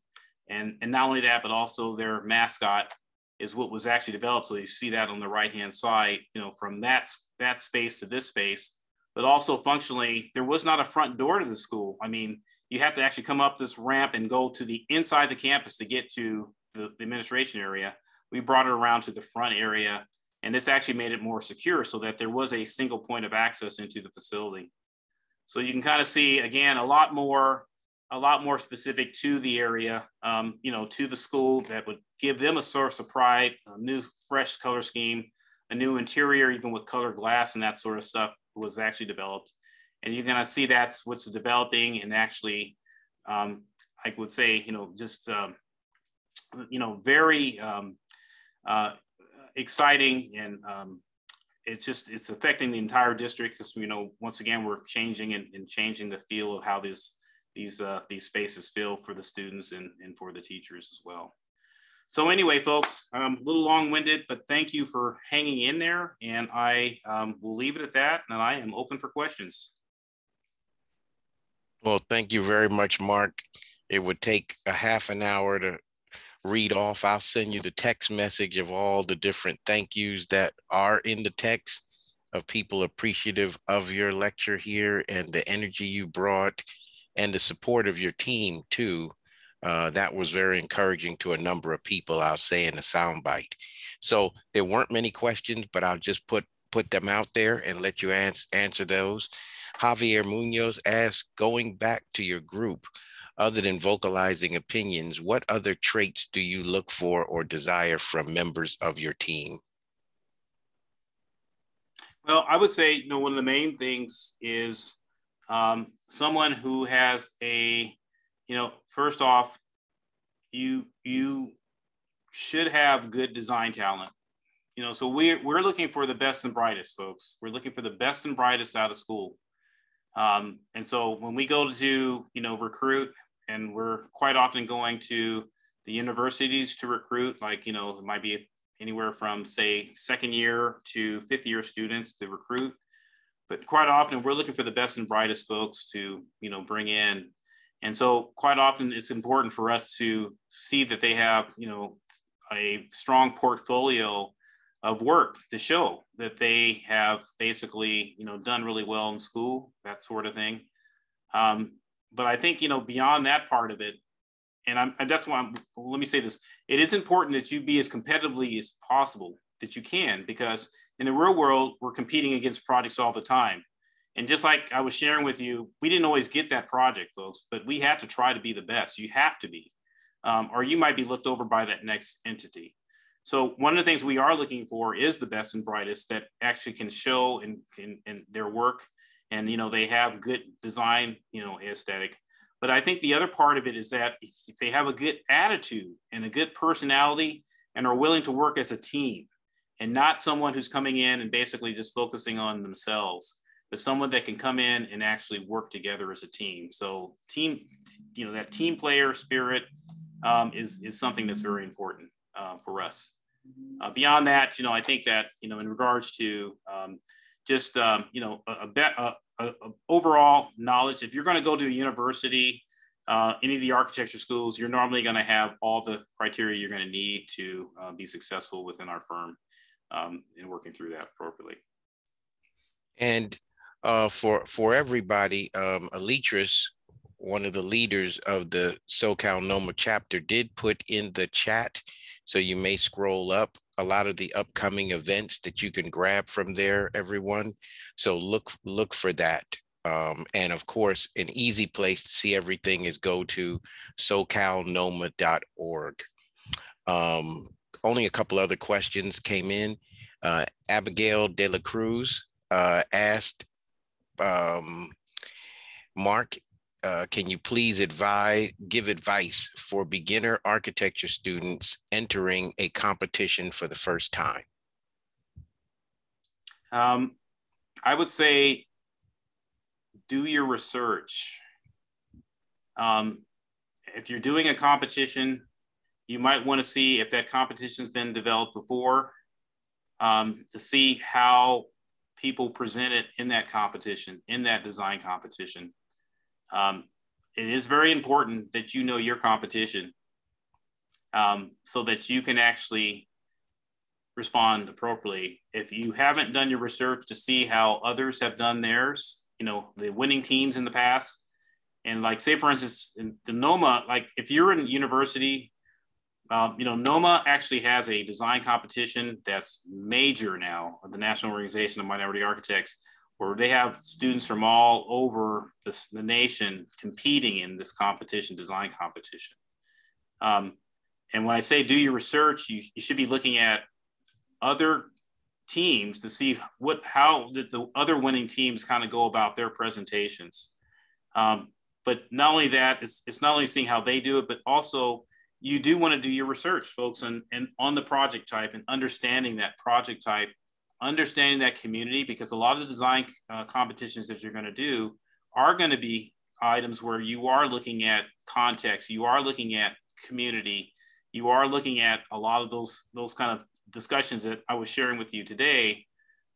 and and not only that, but also their mascot is what was actually developed. So you see that on the right hand side, you know, from that that space to this space but also functionally, there was not a front door to the school. I mean, you have to actually come up this ramp and go to the inside the campus to get to the, the administration area. We brought it around to the front area, and this actually made it more secure so that there was a single point of access into the facility. So you can kind of see, again, a lot more a lot more specific to the area, um, you know, to the school that would give them a source of pride, a new fresh color scheme, a new interior, even with colored glass and that sort of stuff was actually developed. And you're gonna see that's what's developing and actually, um, I would say, you know, just, um, you know, very um, uh, exciting and um, it's just, it's affecting the entire district because, you know, once again, we're changing and, and changing the feel of how these these uh, these spaces feel for the students and, and for the teachers as well. So anyway, folks, I'm a little long-winded, but thank you for hanging in there. And I um, will leave it at that. And I am open for questions. Well, thank you very much, Mark. It would take a half an hour to read off. I'll send you the text message of all the different thank yous that are in the text of people appreciative of your lecture here and the energy you brought and the support of your team too. Uh, that was very encouraging to a number of people, I'll say in a soundbite. So there weren't many questions, but I'll just put put them out there and let you ans answer those. Javier Munoz asked, going back to your group, other than vocalizing opinions, what other traits do you look for or desire from members of your team? Well, I would say, you know, one of the main things is um, someone who has a, you know, first off, you you should have good design talent. You know, so we're we're looking for the best and brightest, folks. We're looking for the best and brightest out of school. Um, and so when we go to, you know, recruit, and we're quite often going to the universities to recruit, like, you know, it might be anywhere from say second year to fifth year students to recruit. But quite often we're looking for the best and brightest folks to you know bring in. And so quite often it's important for us to see that they have you know a strong portfolio of work to show that they have basically you know done really well in school that sort of thing. Um, but i think you know beyond that part of it and i'm and that's why I'm, let me say this it is important that you be as competitively as possible that you can because in the real world, we're competing against projects all the time. And just like I was sharing with you, we didn't always get that project, folks, but we have to try to be the best. You have to be, um, or you might be looked over by that next entity. So one of the things we are looking for is the best and brightest that actually can show in, in, in their work. And, you know, they have good design, you know, aesthetic. But I think the other part of it is that if they have a good attitude and a good personality and are willing to work as a team, and not someone who's coming in and basically just focusing on themselves, but someone that can come in and actually work together as a team. So team, you know, that team player spirit um, is, is something that's very important uh, for us. Uh, beyond that, you know, I think that, you know, in regards to um, just, um, you know, a, a, a, a, overall knowledge, if you're going to go to a university, uh, any of the architecture schools, you're normally going to have all the criteria you're going to need to uh, be successful within our firm um, in working through that appropriately. And uh, for for everybody, um, Alitris, one of the leaders of the SoCal NOMA chapter, did put in the chat, so you may scroll up a lot of the upcoming events that you can grab from there, everyone. So look look for that. Um, and of course, an easy place to see everything is go to socalnoma.org. Um, only a couple other questions came in. Uh, Abigail De La Cruz uh, asked um, Mark, uh, can you please advise, give advice for beginner architecture students entering a competition for the first time? Um, I would say do your research. Um, if you're doing a competition, you might want to see if that competition's been developed before um, to see how people present it in that competition, in that design competition. Um, it is very important that you know your competition um, so that you can actually respond appropriately. If you haven't done your research to see how others have done theirs, you know, the winning teams in the past, and like say for instance, in the NOMA, like if you're in university um, you know, NOMA actually has a design competition that's major now, the National Organization of Minority Architects, where they have students from all over the nation competing in this competition, design competition. Um, and when I say do your research, you, you should be looking at other teams to see what how did the other winning teams kind of go about their presentations. Um, but not only that, it's, it's not only seeing how they do it, but also you do want to do your research, folks, and, and on the project type and understanding that project type, understanding that community, because a lot of the design uh, competitions that you're going to do are going to be items where you are looking at context, you are looking at community, you are looking at a lot of those those kind of discussions that I was sharing with you today.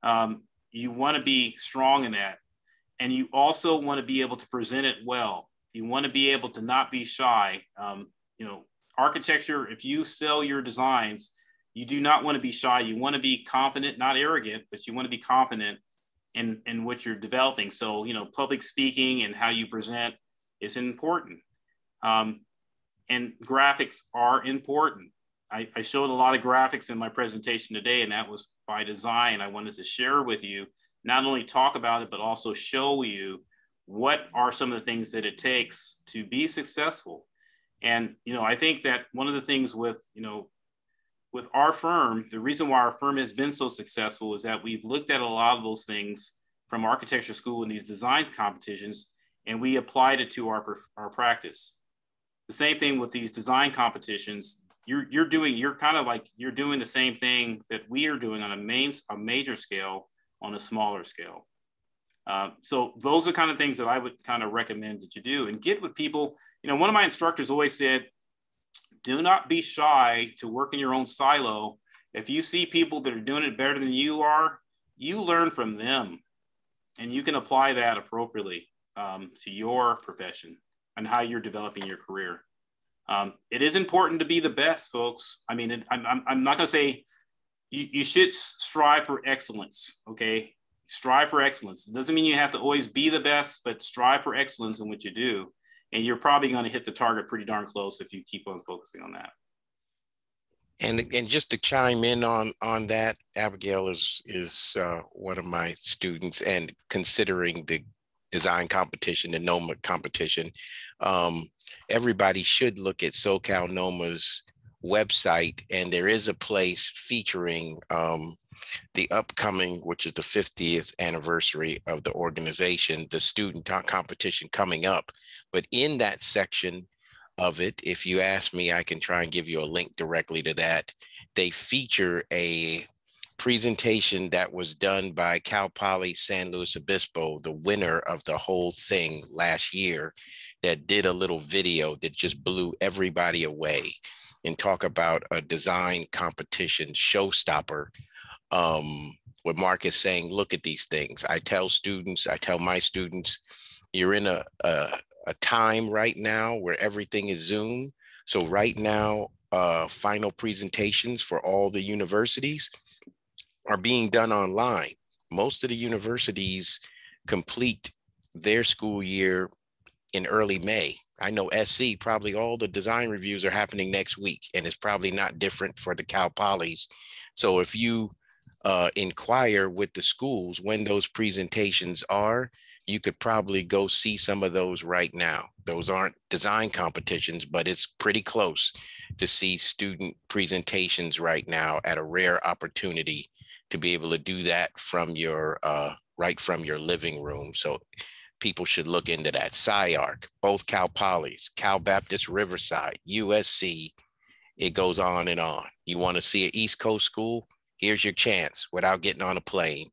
Um, you want to be strong in that, and you also want to be able to present it well. You want to be able to not be shy. Um, you know, architecture. If you sell your designs, you do not want to be shy. You want to be confident, not arrogant, but you want to be confident in in what you're developing. So you know, public speaking and how you present is important. Um, and graphics are important. I, I, showed a lot of graphics in my presentation today, and that was by design. I wanted to share with you, not only talk about it, but also show you what are some of the things that it takes to be successful. And, you know, I think that one of the things with, you know, with our firm, the reason why our firm has been so successful is that we've looked at a lot of those things from architecture school and these design competitions, and we applied it to our, our practice. The same thing with these design competitions. You're, you're doing, you're kind of like, you're doing the same thing that we are doing on a main, a major scale on a smaller scale. Uh, so those are kind of things that I would kind of recommend that you do and get with people. You know, one of my instructors always said, do not be shy to work in your own silo. If you see people that are doing it better than you are, you learn from them and you can apply that appropriately um, to your profession and how you're developing your career. Um, it is important to be the best, folks. I mean, it, I'm, I'm not going to say you, you should strive for excellence, okay? Strive for excellence. It doesn't mean you have to always be the best, but strive for excellence in what you do. And you're probably going to hit the target pretty darn close if you keep on focusing on that. And, and just to chime in on on that, Abigail is is uh, one of my students, and considering the design competition, the NOMA competition, um, everybody should look at SoCal NOMA's website, and there is a place featuring um, the upcoming, which is the 50th anniversary of the organization, the student competition coming up. But in that section of it, if you ask me, I can try and give you a link directly to that. They feature a presentation that was done by Cal Poly San Luis Obispo, the winner of the whole thing last year, that did a little video that just blew everybody away and talk about a design competition showstopper. Um, what Mark is saying, look at these things. I tell students, I tell my students, you're in a, a, a time right now where everything is Zoom. So right now, uh, final presentations for all the universities are being done online. Most of the universities complete their school year in early May. I know SC, probably all the design reviews are happening next week, and it's probably not different for the Cal Polys. So if you uh, inquire with the schools when those presentations are, you could probably go see some of those right now. Those aren't design competitions, but it's pretty close to see student presentations right now at a rare opportunity to be able to do that from your uh, right from your living room. So people should look into that. SCI-Arc, both Cal Polys, Cal Baptist Riverside, USC. It goes on and on. You want to see an East Coast school? Here's your chance without getting on a plane.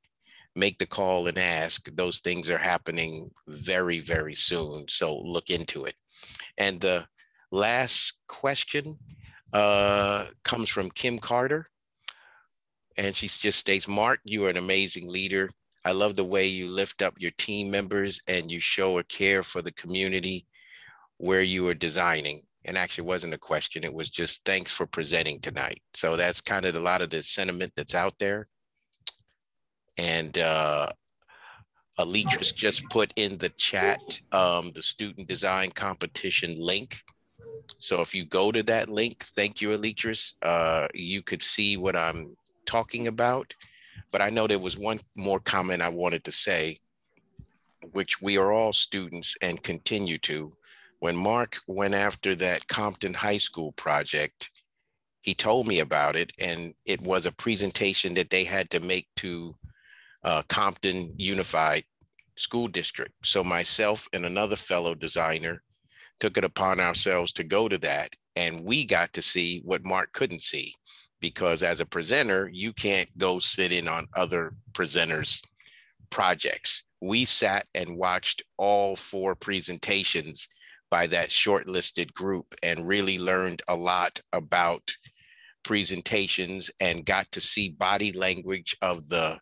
Make the call and ask. Those things are happening very, very soon. So look into it. And the last question uh, comes from Kim Carter. And she just states, Mark, you are an amazing leader. I love the way you lift up your team members and you show a care for the community where you are designing. And actually wasn't a question. It was just thanks for presenting tonight. So that's kind of a lot of the sentiment that's out there. And uh, Aletris just put in the chat um, the student design competition link. So if you go to that link, thank you, Aletris, uh, you could see what I'm talking about. But I know there was one more comment I wanted to say, which we are all students and continue to. When Mark went after that Compton High School project, he told me about it, and it was a presentation that they had to make to uh, Compton Unified School District. So myself and another fellow designer took it upon ourselves to go to that, and we got to see what Mark couldn't see, because as a presenter, you can't go sit in on other presenters' projects. We sat and watched all four presentations by that shortlisted group and really learned a lot about presentations and got to see body language of the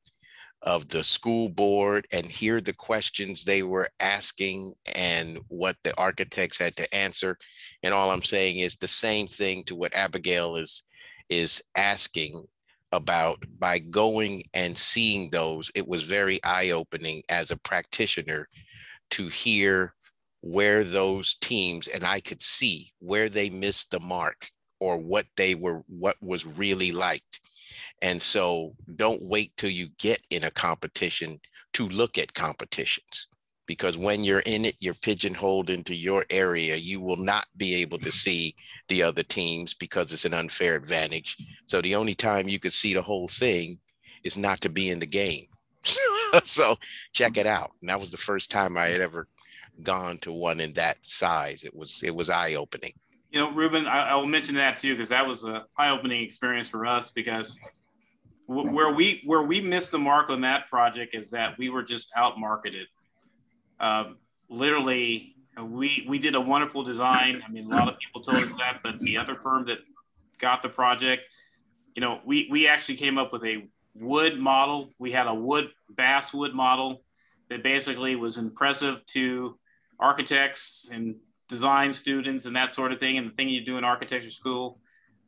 of the school board and hear the questions they were asking and what the architects had to answer and all i'm saying is the same thing to what abigail is is asking about by going and seeing those it was very eye-opening as a practitioner to hear where those teams and i could see where they missed the mark or what they were what was really liked. And so don't wait till you get in a competition to look at competitions because when you're in it you're pigeonholed into your area you will not be able to see the other teams because it's an unfair advantage. So the only time you could see the whole thing is not to be in the game. So check it out. And that was the first time i had ever gone to one in that size. It was it was eye-opening. You know, Ruben, I, I will mention that too because that was a eye-opening experience for us because where we where we missed the mark on that project is that we were just out marketed. Um, literally, we we did a wonderful design. I mean, a lot of people told us that, but the other firm that got the project, you know, we we actually came up with a wood model. We had a wood basswood model that basically was impressive to architects and design students and that sort of thing, and the thing you do in architecture school.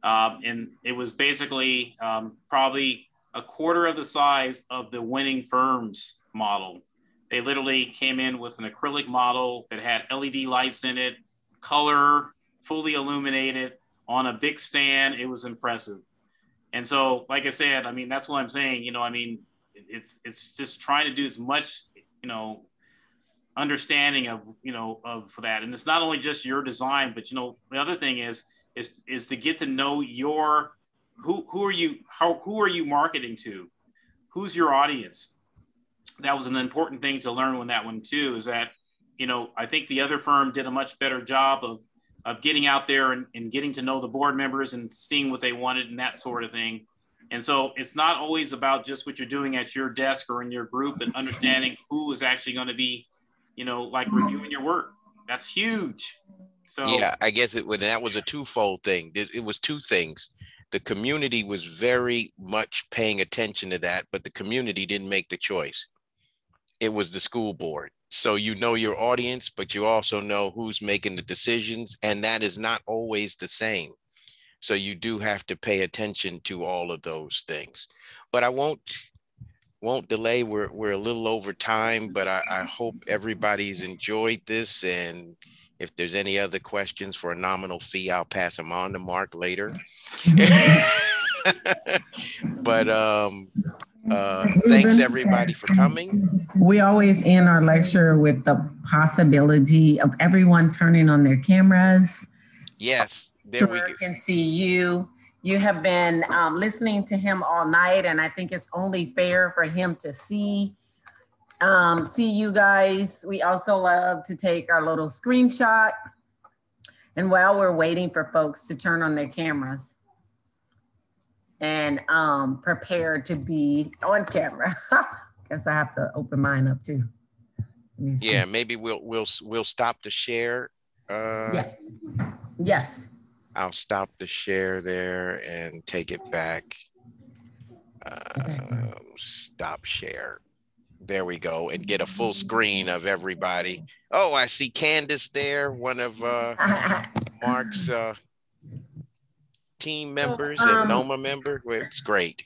Um, and it was basically um, probably a quarter of the size of the winning firms model. They literally came in with an acrylic model that had LED lights in it, color, fully illuminated on a big stand. It was impressive. And so, like I said, I mean, that's what I'm saying. You know, I mean, it's it's just trying to do as much, you know, understanding of you know of that and it's not only just your design but you know the other thing is is is to get to know your who who are you how who are you marketing to who's your audience that was an important thing to learn when that one too is that you know i think the other firm did a much better job of of getting out there and, and getting to know the board members and seeing what they wanted and that sort of thing and so it's not always about just what you're doing at your desk or in your group but understanding who is actually going to be you know, like reviewing your work. That's huge. So yeah, I guess it was that was a twofold thing. It was two things. The community was very much paying attention to that, but the community didn't make the choice. It was the school board. So you know your audience, but you also know who's making the decisions, and that is not always the same. So you do have to pay attention to all of those things. But I won't won't delay. We're we're a little over time, but I, I hope everybody's enjoyed this. And if there's any other questions for a nominal fee, I'll pass them on to Mark later. but um, uh, thanks everybody for coming. We always end our lecture with the possibility of everyone turning on their cameras. Yes, there we go. can see you you have been um, listening to him all night, and I think it's only fair for him to see um, see you guys. We also love to take our little screenshot. And while we're waiting for folks to turn on their cameras and um, prepare to be on camera, guess I have to open mine up too. Yeah, maybe we'll we'll we'll stop the share. Uh, yes. Yes. I'll stop the share there and take it back. Um, stop share. There we go, and get a full screen of everybody. Oh, I see Candace there, one of uh, Mark's uh, team members um, and NOMA member. It's great.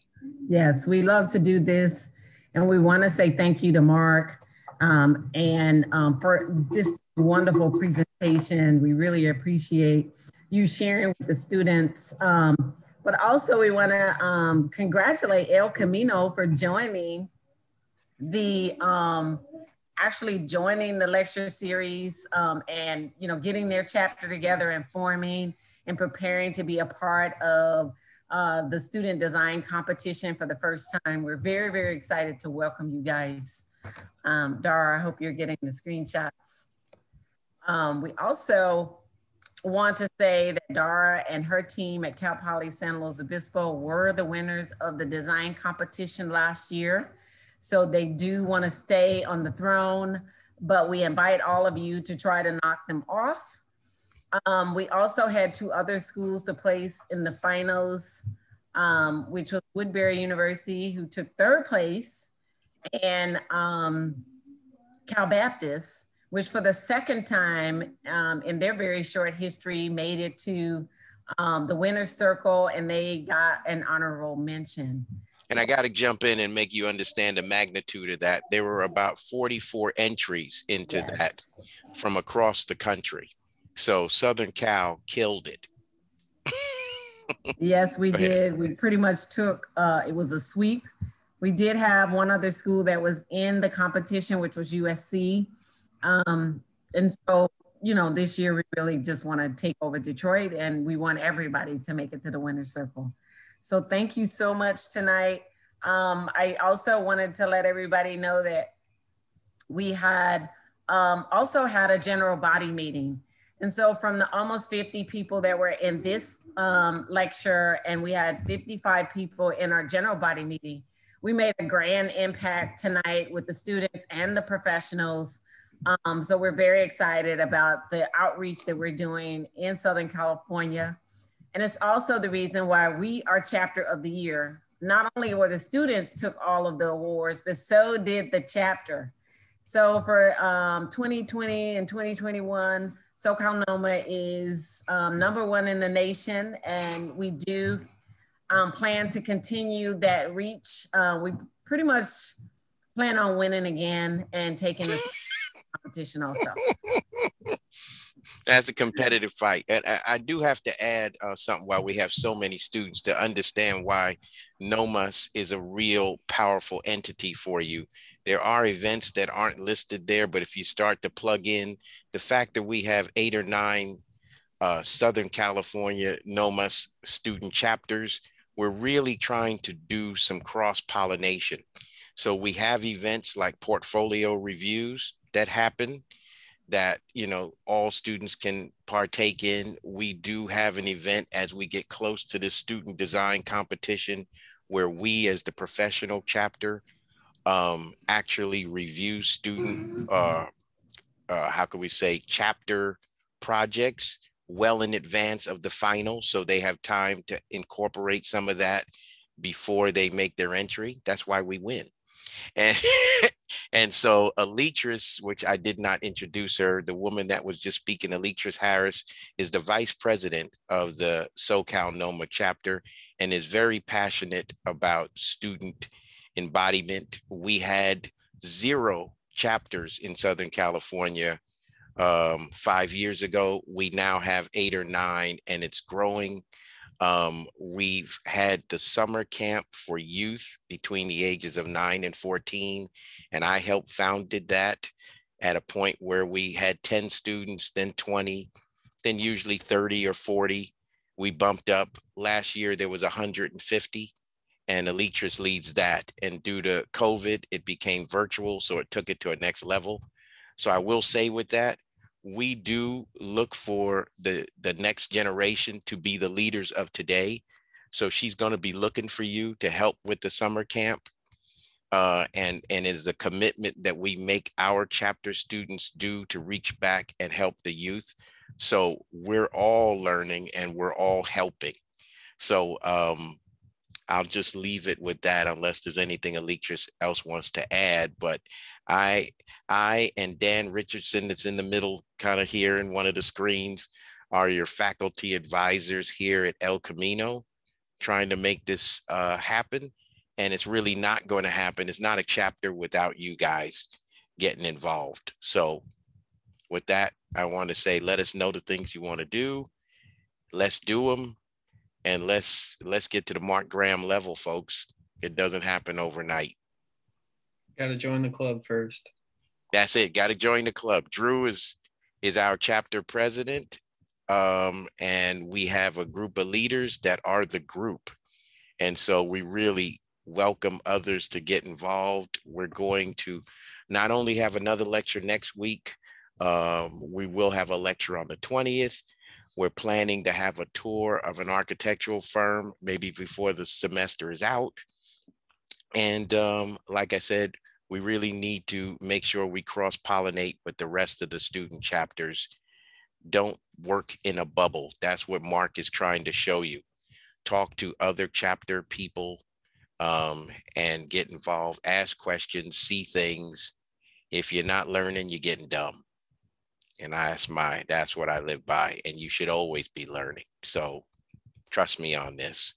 Yes, we love to do this, and we want to say thank you to Mark um, and um, for this wonderful presentation. We really appreciate you sharing with the students um, But also we want to um, congratulate El Camino for joining the um, actually joining the lecture series um, and you know getting their chapter together and forming and preparing to be a part of uh, the student design competition for the first time. We're very, very excited to welcome you guys. Um, Dara, I hope you're getting the screenshots. Um, we also want to say that Dara and her team at Cal Poly San Luis Obispo were the winners of the design competition last year. So they do want to stay on the throne, but we invite all of you to try to knock them off. Um, we also had two other schools to place in the finals, um, which was Woodbury University, who took third place, and um, Cal Baptist, which for the second time um, in their very short history made it to um, the winner's circle and they got an honorable mention. And I got to jump in and make you understand the magnitude of that. There were about 44 entries into yes. that from across the country. So Southern Cal killed it. yes, we did. We pretty much took, uh, it was a sweep. We did have one other school that was in the competition, which was USC. Um, and so, you know, this year we really just want to take over Detroit and we want everybody to make it to the winner's circle. So thank you so much tonight. Um, I also wanted to let everybody know that we had um, also had a general body meeting. And so from the almost 50 people that were in this um, lecture, and we had 55 people in our general body meeting, we made a grand impact tonight with the students and the professionals. Um, so we're very excited about the outreach that we're doing in Southern California. And it's also the reason why we are chapter of the year. Not only were the students took all of the awards, but so did the chapter. So for um, 2020 and 2021, SoCal NOMA is um, number one in the nation, and we do um, plan to continue that reach. Uh, we pretty much plan on winning again and taking this competition also. That's a competitive fight. And I, I do have to add uh, something while we have so many students to understand why NOMAS is a real powerful entity for you. There are events that aren't listed there, but if you start to plug in the fact that we have eight or nine uh, Southern California NOMAS student chapters, we're really trying to do some cross pollination. So we have events like portfolio reviews that happen that you know all students can partake in we do have an event as we get close to the student design competition where we as the professional chapter um, actually review student uh, uh, how can we say chapter projects well in advance of the final so they have time to incorporate some of that before they make their entry. That's why we win. And and so Aletris, which I did not introduce her, the woman that was just speaking, Aletris Harris, is the vice president of the SoCal NOMA chapter and is very passionate about student embodiment. We had zero chapters in Southern California um, five years ago. We now have eight or nine, and it's growing. Um, we've had the summer camp for youth between the ages of nine and 14, and I helped founded that at a point where we had 10 students, then 20, then usually 30 or 40. We bumped up. Last year there was 150 and Aletris leads that. And due to COVID, it became virtual, so it took it to a next level. So I will say with that, we do look for the the next generation to be the leaders of today so she's going to be looking for you to help with the summer camp uh, and and it is a commitment that we make our chapter students do to reach back and help the youth so we're all learning and we're all helping so um, I'll just leave it with that unless there's anything Aletris else wants to add. But I, I and Dan Richardson, that's in the middle, kind of here in one of the screens, are your faculty advisors here at El Camino, trying to make this uh, happen. And it's really not going to happen. It's not a chapter without you guys getting involved. So, with that, I want to say, let us know the things you want to do. Let's do them and let's let's get to the Mark Graham level, folks. It doesn't happen overnight. Got to join the club first. That's it. Got to join the club. Drew is is our chapter president, um, and we have a group of leaders that are the group, and so we really welcome others to get involved. We're going to not only have another lecture next week, um, we will have a lecture on the 20th. We're planning to have a tour of an architectural firm maybe before the semester is out. And um, like I said, we really need to make sure we cross pollinate with the rest of the student chapters. Don't work in a bubble. That's what Mark is trying to show you. Talk to other chapter people um, and get involved, ask questions, see things. If you're not learning, you're getting dumb. And that's my, that's what I live by. And you should always be learning. So trust me on this.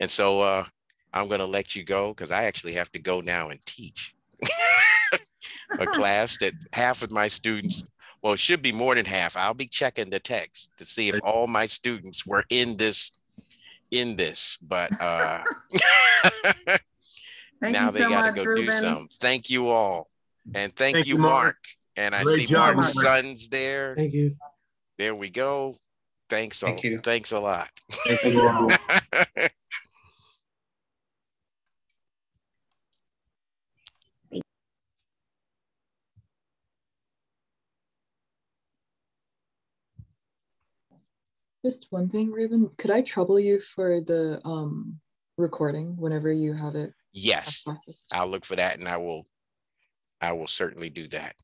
And so uh, I'm going to let you go because I actually have to go now and teach a class that half of my students, well, it should be more than half. I'll be checking the text to see if all my students were in this in this, but uh now they so got to go Ruben. do some. Thank you all. And thank, Thank you, you, Mark. Mark. And I Great see job, Mark's Mark. sons there. Thank you. There we go. Thanks. Thank a, you. Thanks a lot. Thank you. Just one thing, Ruben. Could I trouble you for the um recording whenever you have it yes, processed? I'll look for that and I will I will certainly do that.